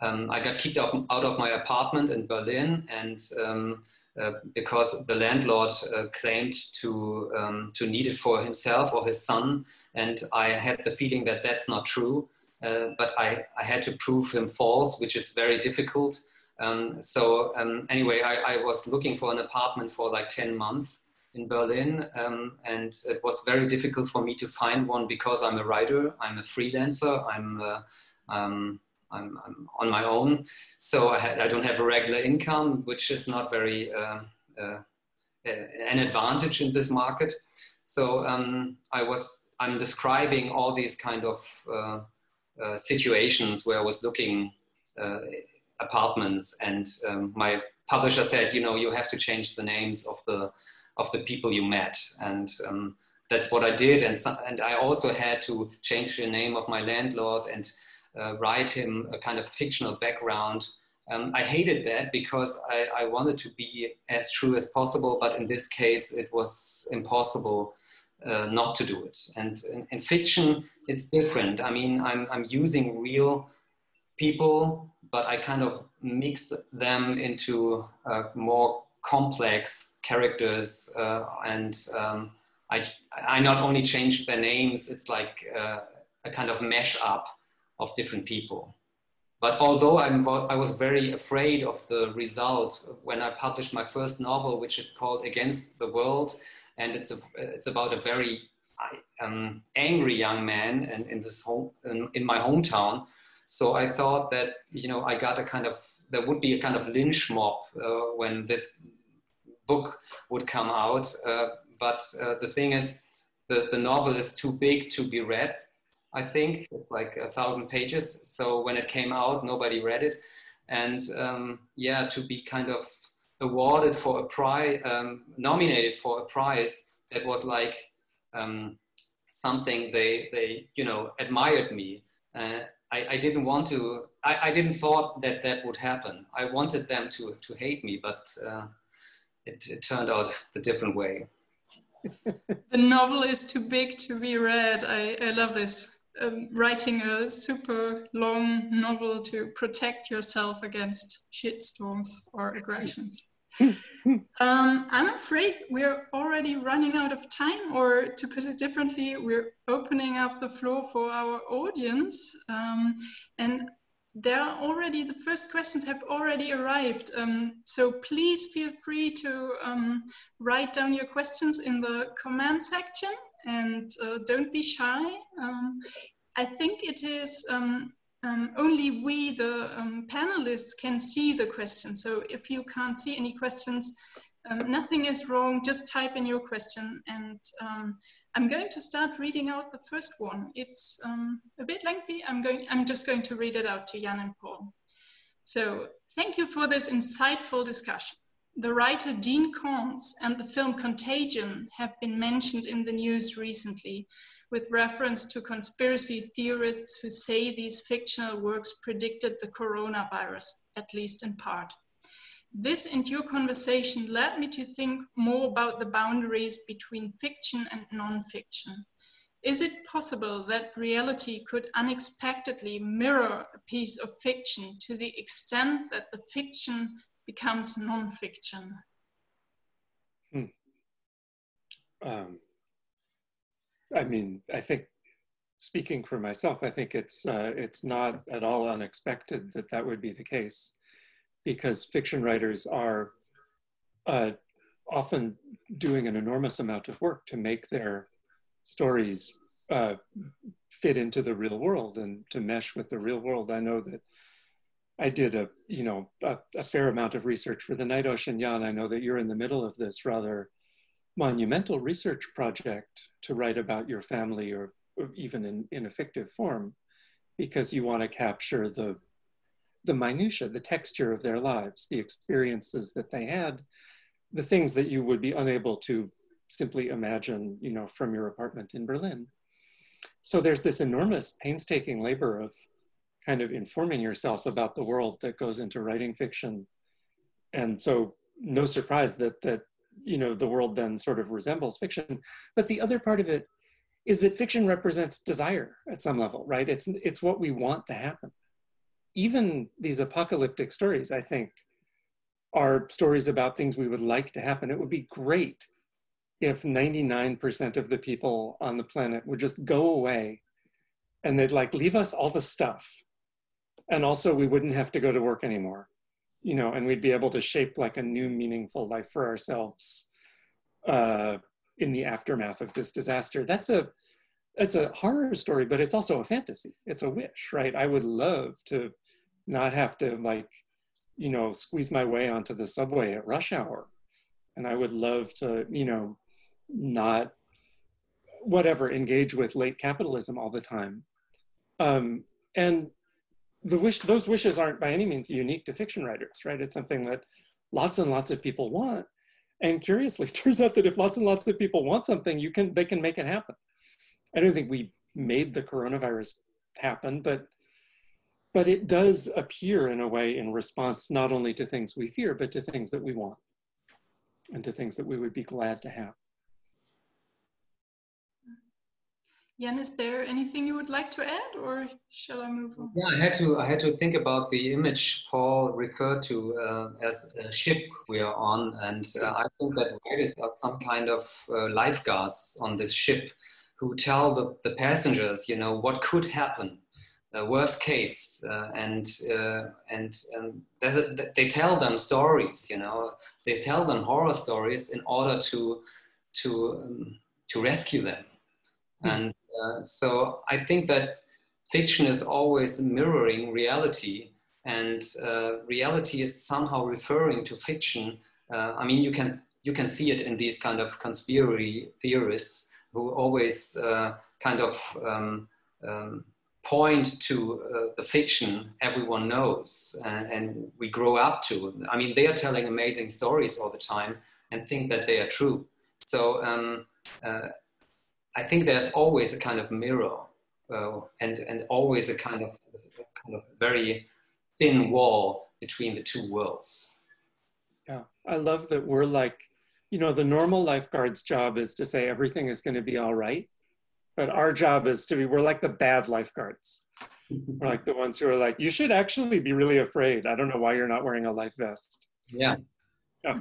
um, I got kicked out, out of my apartment in Berlin and. Um, uh, because the landlord uh, claimed to um, to need it for himself or his son, and I had the feeling that that's not true. Uh, but I, I had to prove him false, which is very difficult. Um, so um, anyway, I, I, was looking for an apartment for like 10 months in Berlin. Um, and it was very difficult for me to find one because I'm a writer, I'm a freelancer, I'm, uh, um, I'm, I'm, on my own. So I, had, I, don't have a regular income, which is not very uh, uh, an advantage in this market. So um, I was, I'm describing all these kind of uh, uh, situations where I was looking uh, apartments and um, my publisher said you know you have to change the names of the of the people you met and um, that's what I did and and I also had to change the name of my landlord and uh, write him a kind of fictional background um, I hated that because I, I, wanted to be as true as possible, but in this case, it was impossible uh, not to do it. And in, in, fiction, it's different. I mean, I'm, I'm using real people but I kind of mix them into uh, more complex characters uh, and um, I, I not only change their names, it's like uh, a kind of mesh up of different people. But although I'm, I was very afraid of the result when I published my first novel, which is called Against the World, and it's, a, it's about a very um, angry young man in, in, this home, in, in my hometown, so I thought that, you know, I got a kind of, there would be a kind of lynch mob uh, when this book would come out. Uh, but uh, the thing is, the, the novel is too big to be read. I think it's like a thousand pages. So when it came out, nobody read it. And um, yeah, to be kind of awarded for a prize, um, nominated for a prize that was like um, something they, they, you know, admired me. Uh, I, I didn't want to, I, I didn't thought that that would happen. I wanted them to, to hate me, but uh, it, it turned out the different way. the novel is too big to be read. I, I love this. Um, writing a super long novel to protect yourself against shitstorms or aggressions. um, I'm afraid we're already running out of time, or to put it differently, we're opening up the floor for our audience. Um, and there are already, the first questions have already arrived. Um, so please feel free to um, write down your questions in the comment section and uh, don't be shy. Um, I think it is um, only we, the um, panelists, can see the questions. So if you can't see any questions, um, nothing is wrong. Just type in your question. And um, I'm going to start reading out the first one. It's um, a bit lengthy. I'm, going, I'm just going to read it out to Jan and Paul. So thank you for this insightful discussion. The writer Dean Koontz and the film Contagion have been mentioned in the news recently, with reference to conspiracy theorists who say these fictional works predicted the coronavirus, at least in part. This and your conversation led me to think more about the boundaries between fiction and non-fiction. Is it possible that reality could unexpectedly mirror a piece of fiction to the extent that the fiction becomes non-fiction? Hmm. Um, I mean, I think speaking for myself, I think it's uh, it's not at all unexpected that that would be the case, because fiction writers are uh, often doing an enormous amount of work to make their stories uh, fit into the real world and to mesh with the real world. I know that I did a you know a, a fair amount of research for the Night Ocean. I know that you're in the middle of this rather monumental research project to write about your family or, or even in, in a fictive form because you want to capture the the minutia the texture of their lives the experiences that they had the things that you would be unable to simply imagine you know from your apartment in berlin so there's this enormous painstaking labor of kind of informing yourself about the world that goes into writing fiction. And so no surprise that that you know the world then sort of resembles fiction. But the other part of it is that fiction represents desire at some level right? It's it's what we want to happen. Even these apocalyptic stories i think are stories about things we would like to happen. It would be great if 99% of the people on the planet would just go away and they'd like leave us all the stuff and also we wouldn't have to go to work anymore you know, and we'd be able to shape like a new meaningful life for ourselves uh, in the aftermath of this disaster. That's a it's a horror story, but it's also a fantasy. It's a wish, right? I would love to not have to like, you know, squeeze my way onto the subway at rush hour. And I would love to, you know, not whatever, engage with late capitalism all the time. Um, and the wish, those wishes aren't by any means unique to fiction writers, right? It's something that lots and lots of people want. And curiously, turns out that if lots and lots of people want something, you can, they can make it happen. I don't think we made the coronavirus happen, but, but it does appear in a way in response not only to things we fear, but to things that we want and to things that we would be glad to have. Jan, is there anything you would like to add, or shall I move on? Yeah, I had to. I had to think about the image Paul referred to uh, as a ship we are on, and uh, I think that writers are some kind of uh, lifeguards on this ship who tell the, the passengers, you know, what could happen, the worst case, uh, and uh, and and they, they tell them stories, you know, they tell them horror stories in order to to um, to rescue them. Hmm. And uh, so I think that fiction is always mirroring reality, and uh, reality is somehow referring to fiction. Uh, I mean, you can you can see it in these kind of conspiracy theorists who always uh, kind of um, um, point to uh, the fiction everyone knows and, and, we grow up to. I mean, they are telling amazing stories all the time and think that they are true. So um, uh, I think there's always a kind of mirror uh, and, and always a kind of, a kind of very thin wall between the two worlds. Yeah, I love that we're like, you know, the normal lifeguard's job is to say everything is going to be all right. But our job is to be, we're like the bad lifeguards. we're like the ones who are like, you should actually be really afraid. I don't know why you're not wearing a life vest. Yeah. Yeah.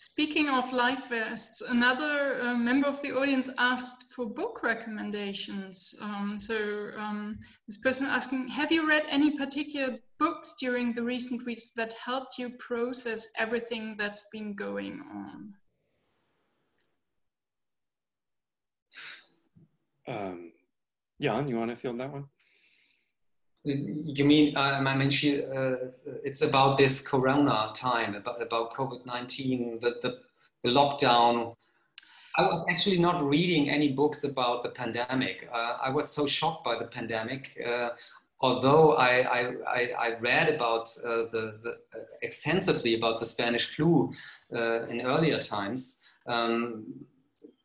Speaking of life vests, another uh, member of the audience asked for book recommendations. Um, so um, this person asking, have you read any particular books during the recent weeks that helped you process everything that's been going on? Um, Jan, you want to field that one? You mean, um, I she, uh, it's about this Corona time, about, about COVID-19, the, the, the, lockdown. I was actually not reading any books about the pandemic. Uh, I was so shocked by the pandemic. Uh, although I, I, I, I, read about uh, the, the uh, extensively about the Spanish flu uh, in earlier times, um,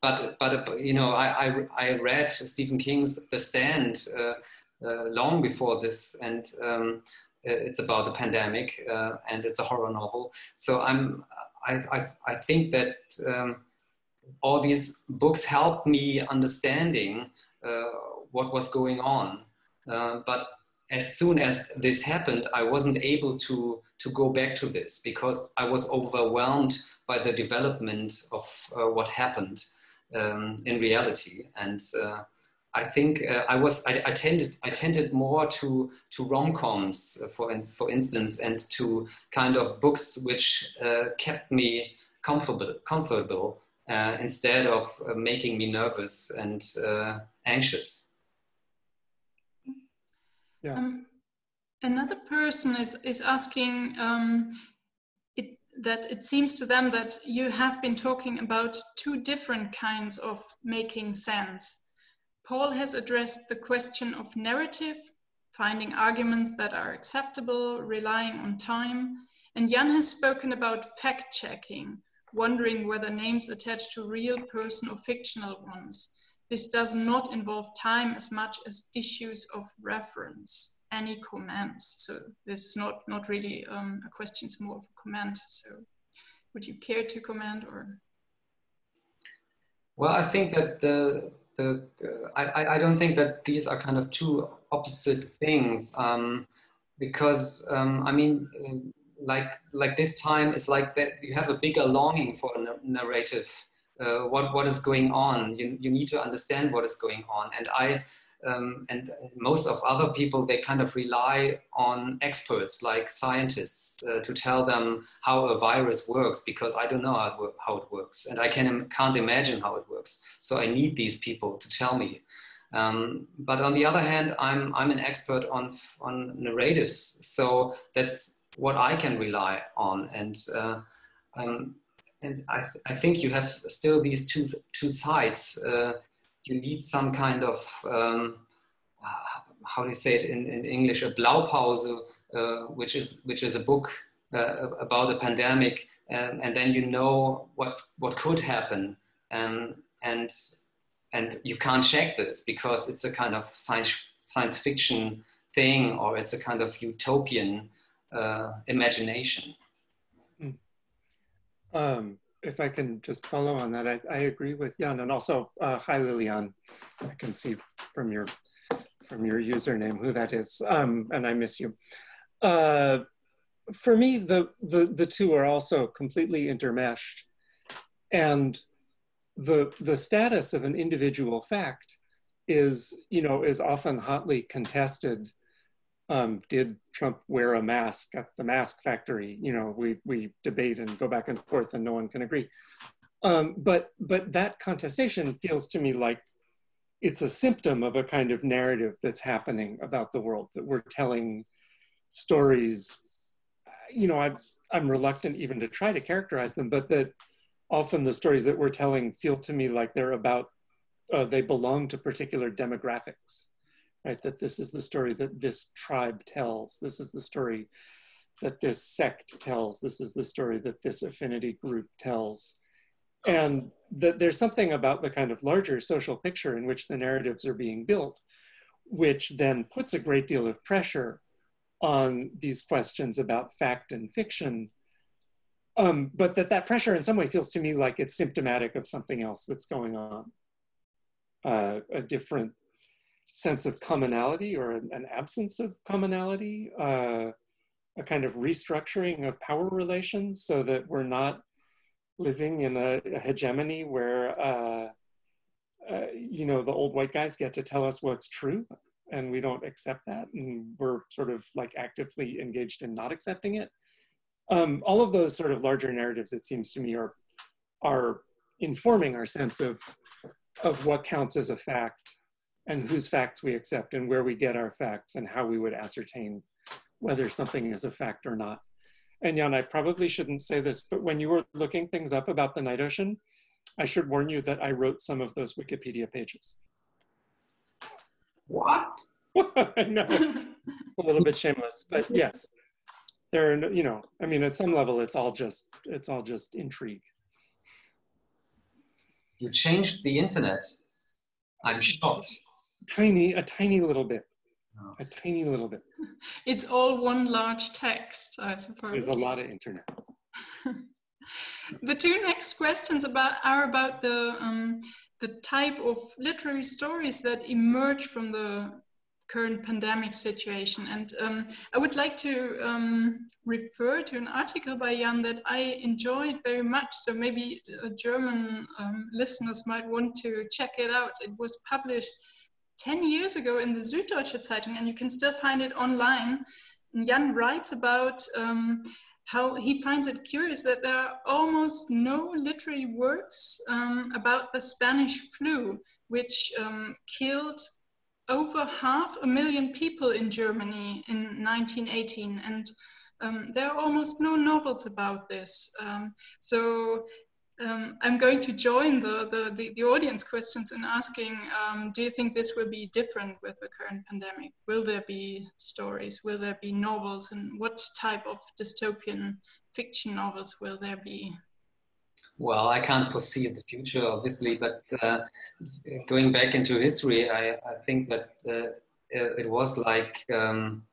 but but you know I, I, I read Stephen King's The Stand uh, long before this, and um, it's about a pandemic, uh, and it's a horror novel. So I'm, I, I, I think that um, all these books helped me understanding uh, what was going on. but as soon as this happened, I wasn't able to to go back to this because I was overwhelmed by the development of uh, what happened um, in reality, and uh, I think uh, I was I, I, tended I tended more to to rom coms uh, for for instance and to kind of books which uh, kept me comfortable comfortable uh, instead of uh, making me nervous and uh, anxious. Yeah. Um, another person is is asking. Um, it, that it seems to them that you have been talking about two different kinds of making sense Paul has addressed the question of narrative, finding arguments that are acceptable, relying on time, and Jan has spoken about fact checking, wondering whether names attached to real person or fictional ones. This does not involve time as much as issues of reference. Any comments? So this is not, not really um, a question, it's more of a comment. So would you care to comment or? Well, I think that the the uh, I, I don't think that these are kind of two opposite things um, because um, I mean uh, like like this time is like that you have a bigger longing for a narrative uh, what what is going on. You, you need to understand what is going on. And I um, and most of other people they kind of rely on experts like scientists uh, to tell them how a virus works because i don't know how it, how it works and i can, can't imagine how it works. So i need these people to tell me. Um, but on the other hand i'm, I'm an expert on, on narratives. So that's what i can rely on. And uh, um, and I, th- I think you have still these two two sides uh, you need some kind of um, uh, how do you say it in, in English a Blaupause, uh, which is which is a book uh, about a pandemic, and, and, then you know what's what could happen, and and and you can't check this because it's a kind of science science fiction thing or it's a kind of utopian uh, imagination. Mm. Um, if I can just follow on that, I, I agree with Jan, and also uh, hi Lilian. I can see from your from your username who that is, um, and I miss you. Uh, for me, the, the the two are also completely intermeshed, and the the status of an individual fact is you know is often hotly contested um, did Trump wear a mask at the mask factory? You know, we, we debate and go back and forth and no one can agree. Um, but, but that contestation feels to me like it's a symptom of a kind of narrative that's happening about the world, that we're telling stories. You know, i I'm reluctant even to try to characterize them, but that often the stories that we're telling feel to me like they're about, uh, they belong to particular demographics right? That this is the story that this tribe tells. This is the story that this sect tells. This is the story that this affinity group tells. And that there's something about the kind of larger social picture in which the narratives are being built, which then puts a great deal of pressure on these questions about fact and fiction. Um, but that that pressure in some way feels to me like it's symptomatic of something else that's going on. Uh, a different sense of commonality or an, an absence of commonality, uh, a kind of restructuring of power relations so that we're not living in a, a hegemony where uh, uh, you know the old white guys get to tell us what's true and we don't accept that and we're sort of like actively engaged in not accepting it. Um, all of those sort of larger narratives it seems to me are are informing our sense of of what counts as a fact and whose facts we accept and where we get our facts and how we would ascertain whether something is a fact or not. And Jan, I probably shouldn't say this, but when you were looking things up about the night ocean, I should warn you that I wrote some of those Wikipedia pages. What? I know, a little bit shameless, but yes, there are, you know, I mean, at some level, it's all just, it's all just intrigue. You changed the internet. I'm shocked. Tiny, a tiny little bit. Oh. A tiny little bit. It's all one large text, I suppose. There's a lot of internet. the two next questions about are about the um, the type of literary stories that emerge from the current pandemic situation. And um, I would like to um, refer to an article by Jan that I enjoyed very much. So maybe German um, listeners might want to check it out. It was published 10 years ago in the Süddeutsche Zeitung, and you can still find it online. Jan writes about um, how he finds it curious that there are almost no literary works um, about the Spanish flu, which um, killed over half a million people in Germany in 1918. And um, there are almost no novels about this. Um, so um, I'm going to join the, the, the, the audience questions in asking, um, do you think this will be different with the current pandemic? Will there be stories? Will there be novels? And what type of dystopian fiction novels will there be? Well, I can't foresee the future, obviously, but uh, going back into history, I, I think that uh, it was like, um,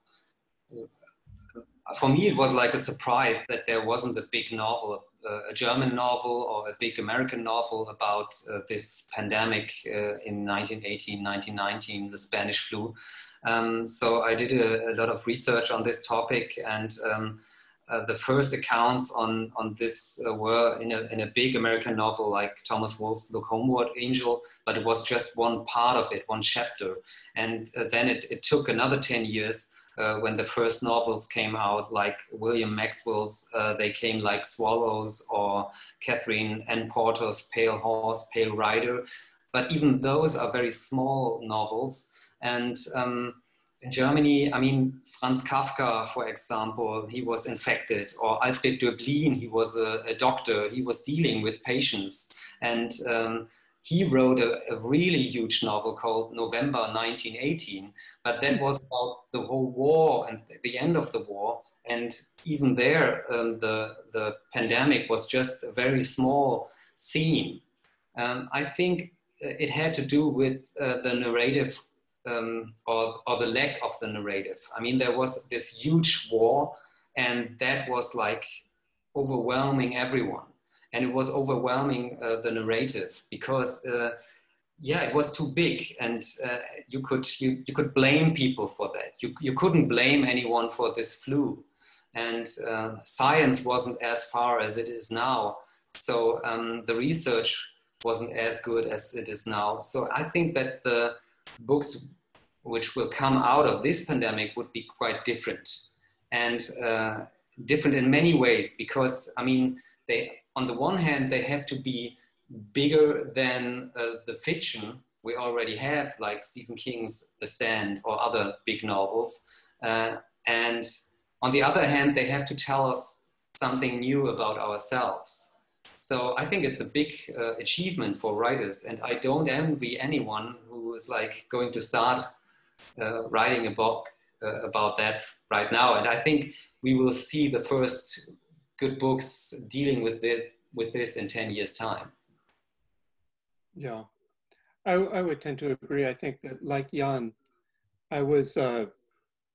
for me, it was like a surprise that there wasn't a big novel, uh, a German novel or a big American novel about uh, this pandemic uh, in 1918, 1919, the Spanish flu. Um, so I did a, a, lot of research on this topic and um, uh, the first accounts on, on this uh, were in a, in a big American novel like Thomas Wolfe's Look Homeward Angel, but it was just one part of it, one chapter. And uh, then it, it took another 10 years uh, when the first novels came out, like William Maxwell's uh, They Came Like Swallows or Katherine Anne Porter's Pale Horse, Pale Rider. But even those are very small novels. And um, in Germany, I mean, Franz Kafka, for example, he was infected, or Alfred Döblin, he was a, a doctor, he was dealing with patients. And um, he wrote a, a, really huge novel called November 1918, but that was about the whole war and the end of the war. And even there, um, the, the pandemic was just a very small scene. Um, I think it had to do with uh, the narrative um, or, or the lack of the narrative. I mean, there was this huge war, and that was like overwhelming everyone. And it was overwhelming uh, the narrative because, uh, yeah, it was too big, and uh, you could you, you could blame people for that. You you couldn't blame anyone for this flu, and uh, science wasn't as far as it is now. So um, the research wasn't as good as it is now. So I think that the books which will come out of this pandemic would be quite different and uh, different in many ways because i mean they on the one hand they have to be bigger than uh, the fiction we already have like stephen king's the stand or other big novels uh, and on the other hand they have to tell us something new about ourselves so I think it's a big uh, achievement for writers, and I don't envy anyone who is like going to start uh, writing a book uh, about that right now. And I think we will see the first good books dealing with it with this in 10 years time. Yeah, I, I would tend to agree. I think that like Jan, I was uh,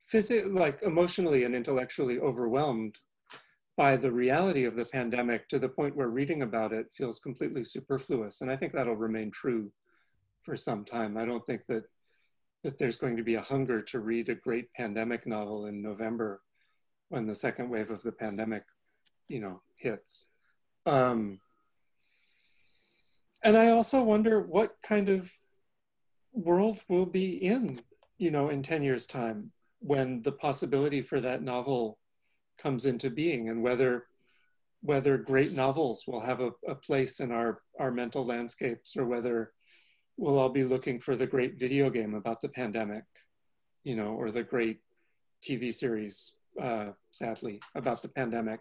physically, like emotionally and intellectually overwhelmed by the reality of the pandemic to the point where reading about it feels completely superfluous. And I think that'll remain true for some time. I don't think that that there's going to be a hunger to read a great pandemic novel in November when the second wave of the pandemic, you know, hits. Um, and I also wonder what kind of world we'll be in, you know, in 10 years time when the possibility for that novel comes into being and whether whether great novels will have a, a place in our, our mental landscapes or whether we'll all be looking for the great video game about the pandemic, you know, or the great TV series, uh, sadly, about the pandemic,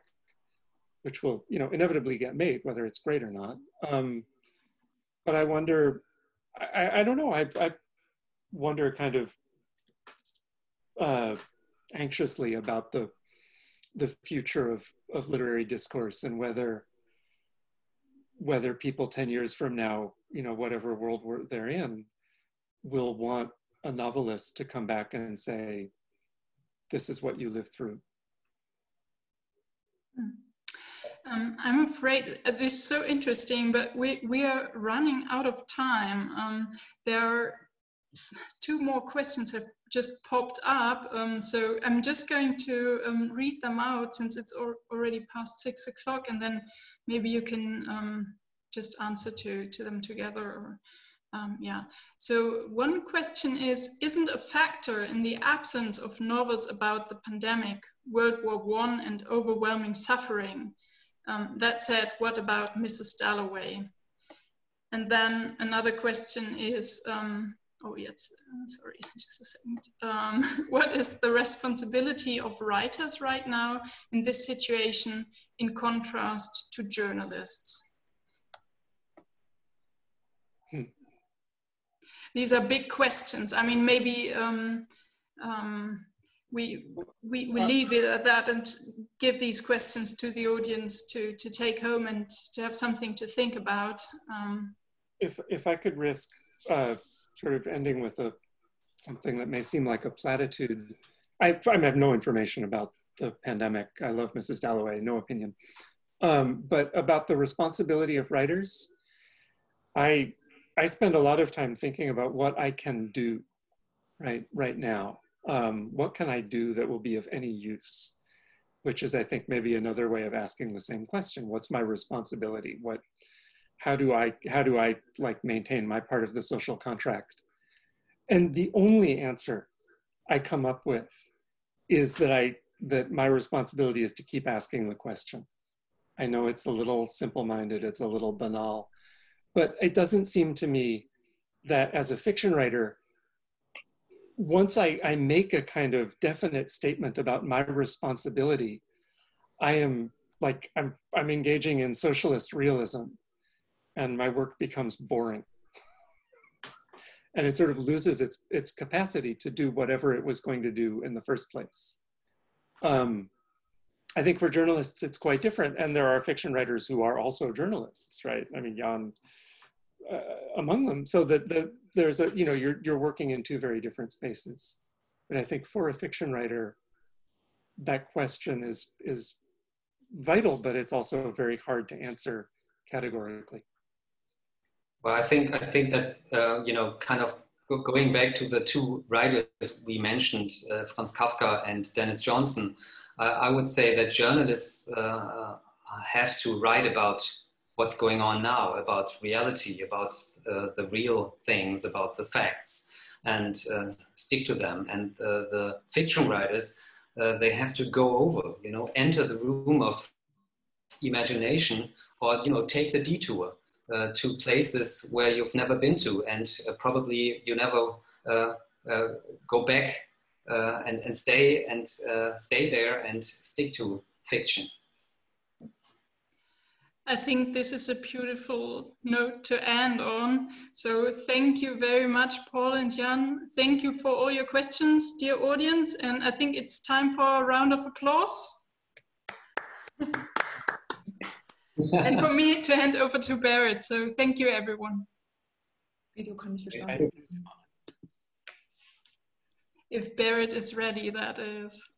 which will, you know, inevitably get made, whether it's great or not. Um, but I wonder, I, I don't know, I, I wonder kind of uh, anxiously about the the future of, of literary discourse and whether whether people 10 years from now, you know, whatever world they're in, will want a novelist to come back and say, this is what you lived through. Hmm. Um, I'm afraid uh, this is so interesting, but we, we are running out of time. Um, there are two more questions have just popped up. Um, so I'm just going to um, read them out since it's already past six o'clock and then maybe you can um, just answer to, to them together. Or, um, yeah. So one question is, isn't a factor in the absence of novels about the pandemic, World War One and overwhelming suffering? Um, that said, what about Mrs. Dalloway? And then another question is, um, oh yes, uh, sorry, just a second. Um, what is the responsibility of writers right now in this situation in contrast to journalists? Hmm. These are big questions. I mean, maybe um, um, we, we, we leave it at that and give these questions to the audience to, to take home and to have something to think about. Um, if, if I could risk uh, sort of ending with a something that may seem like a platitude. I, I have no information about the pandemic. I love Mrs. Dalloway, no opinion. Um, but about the responsibility of writers, I I spend a lot of time thinking about what I can do right right now. Um, what can I do that will be of any use? Which is, I think, maybe another way of asking the same question: What's my responsibility? What how do I how do I like maintain my part of the social contract? And the only answer I come up with is that I that my responsibility is to keep asking the question. I know it's a little simple-minded, it's a little banal, but it doesn't seem to me that as a fiction writer, once I, I make a kind of definite statement about my responsibility, I am like I'm I'm engaging in socialist realism and my work becomes boring. and it sort of loses its, its capacity to do whatever it was going to do in the first place. Um, I think for journalists, it's quite different. And there are fiction writers who are also journalists, right? I mean, Jan uh, among them. So that the, there's a, you know, you're, you're working in two very different spaces. But I think for a fiction writer, that question is, is vital, but it's also very hard to answer categorically. Well, I think I think that uh, you know, kind of going back to the two writers we mentioned, uh, Franz Kafka and Denis Johnson, uh, I would say that journalists uh, have to write about what's going on now, about reality, about uh, the real things, about the facts, and stick to them. And the fiction writers, they have to go over, you know, enter the room of imagination, or you know, take the detour uh, to places where you've never been to and uh, probably you never uh, uh go back uh, and, and stay and uh, stay there and stick to fiction. I think this is a beautiful note to end on. So thank you very much, Paul and Jan. Thank you for all your questions, dear audience. And I think it's time for a round of applause. and for me to hand over to Berit. So thank you, everyone. Video kann If Berit is ready, that is.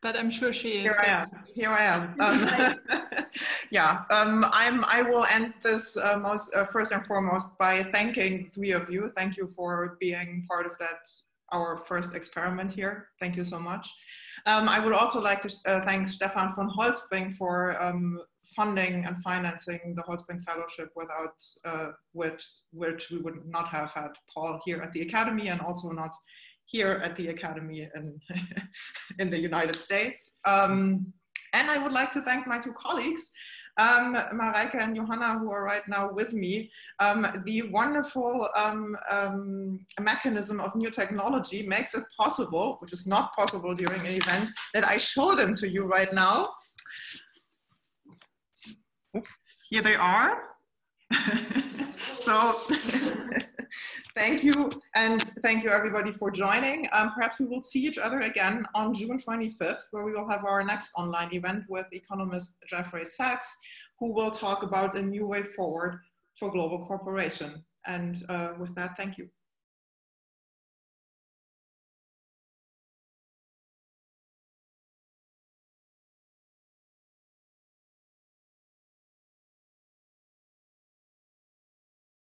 But I'm sure she is. Here I am. Here I am. Um, yeah, um, I'm. I will end this uh, most uh, first and foremost by thanking three of you. Thank you for being part of that our first experiment here. Thank you so much. Um, I would also like to uh, thank Stefan von Holtzbrinck for um, funding and financing the Holtzbrinck Fellowship without uh, which, which we would not have had Paul here at the Academy and also not here at the Academy in, in the United States. Um, and I would like to thank my two colleagues, um, Mareike and Johanna, who are right now with me. Um, the wonderful um, um, mechanism of new technology makes it possible, which is not possible during an event, that I show them to you right now. Here they are. so thank you. And thank you everybody for joining. Um, perhaps we will see each other again on June 25th, where we will have our next online event with economist Jeffrey Sachs, who will talk about a new way forward for global cooperation. And uh, with that, thank you.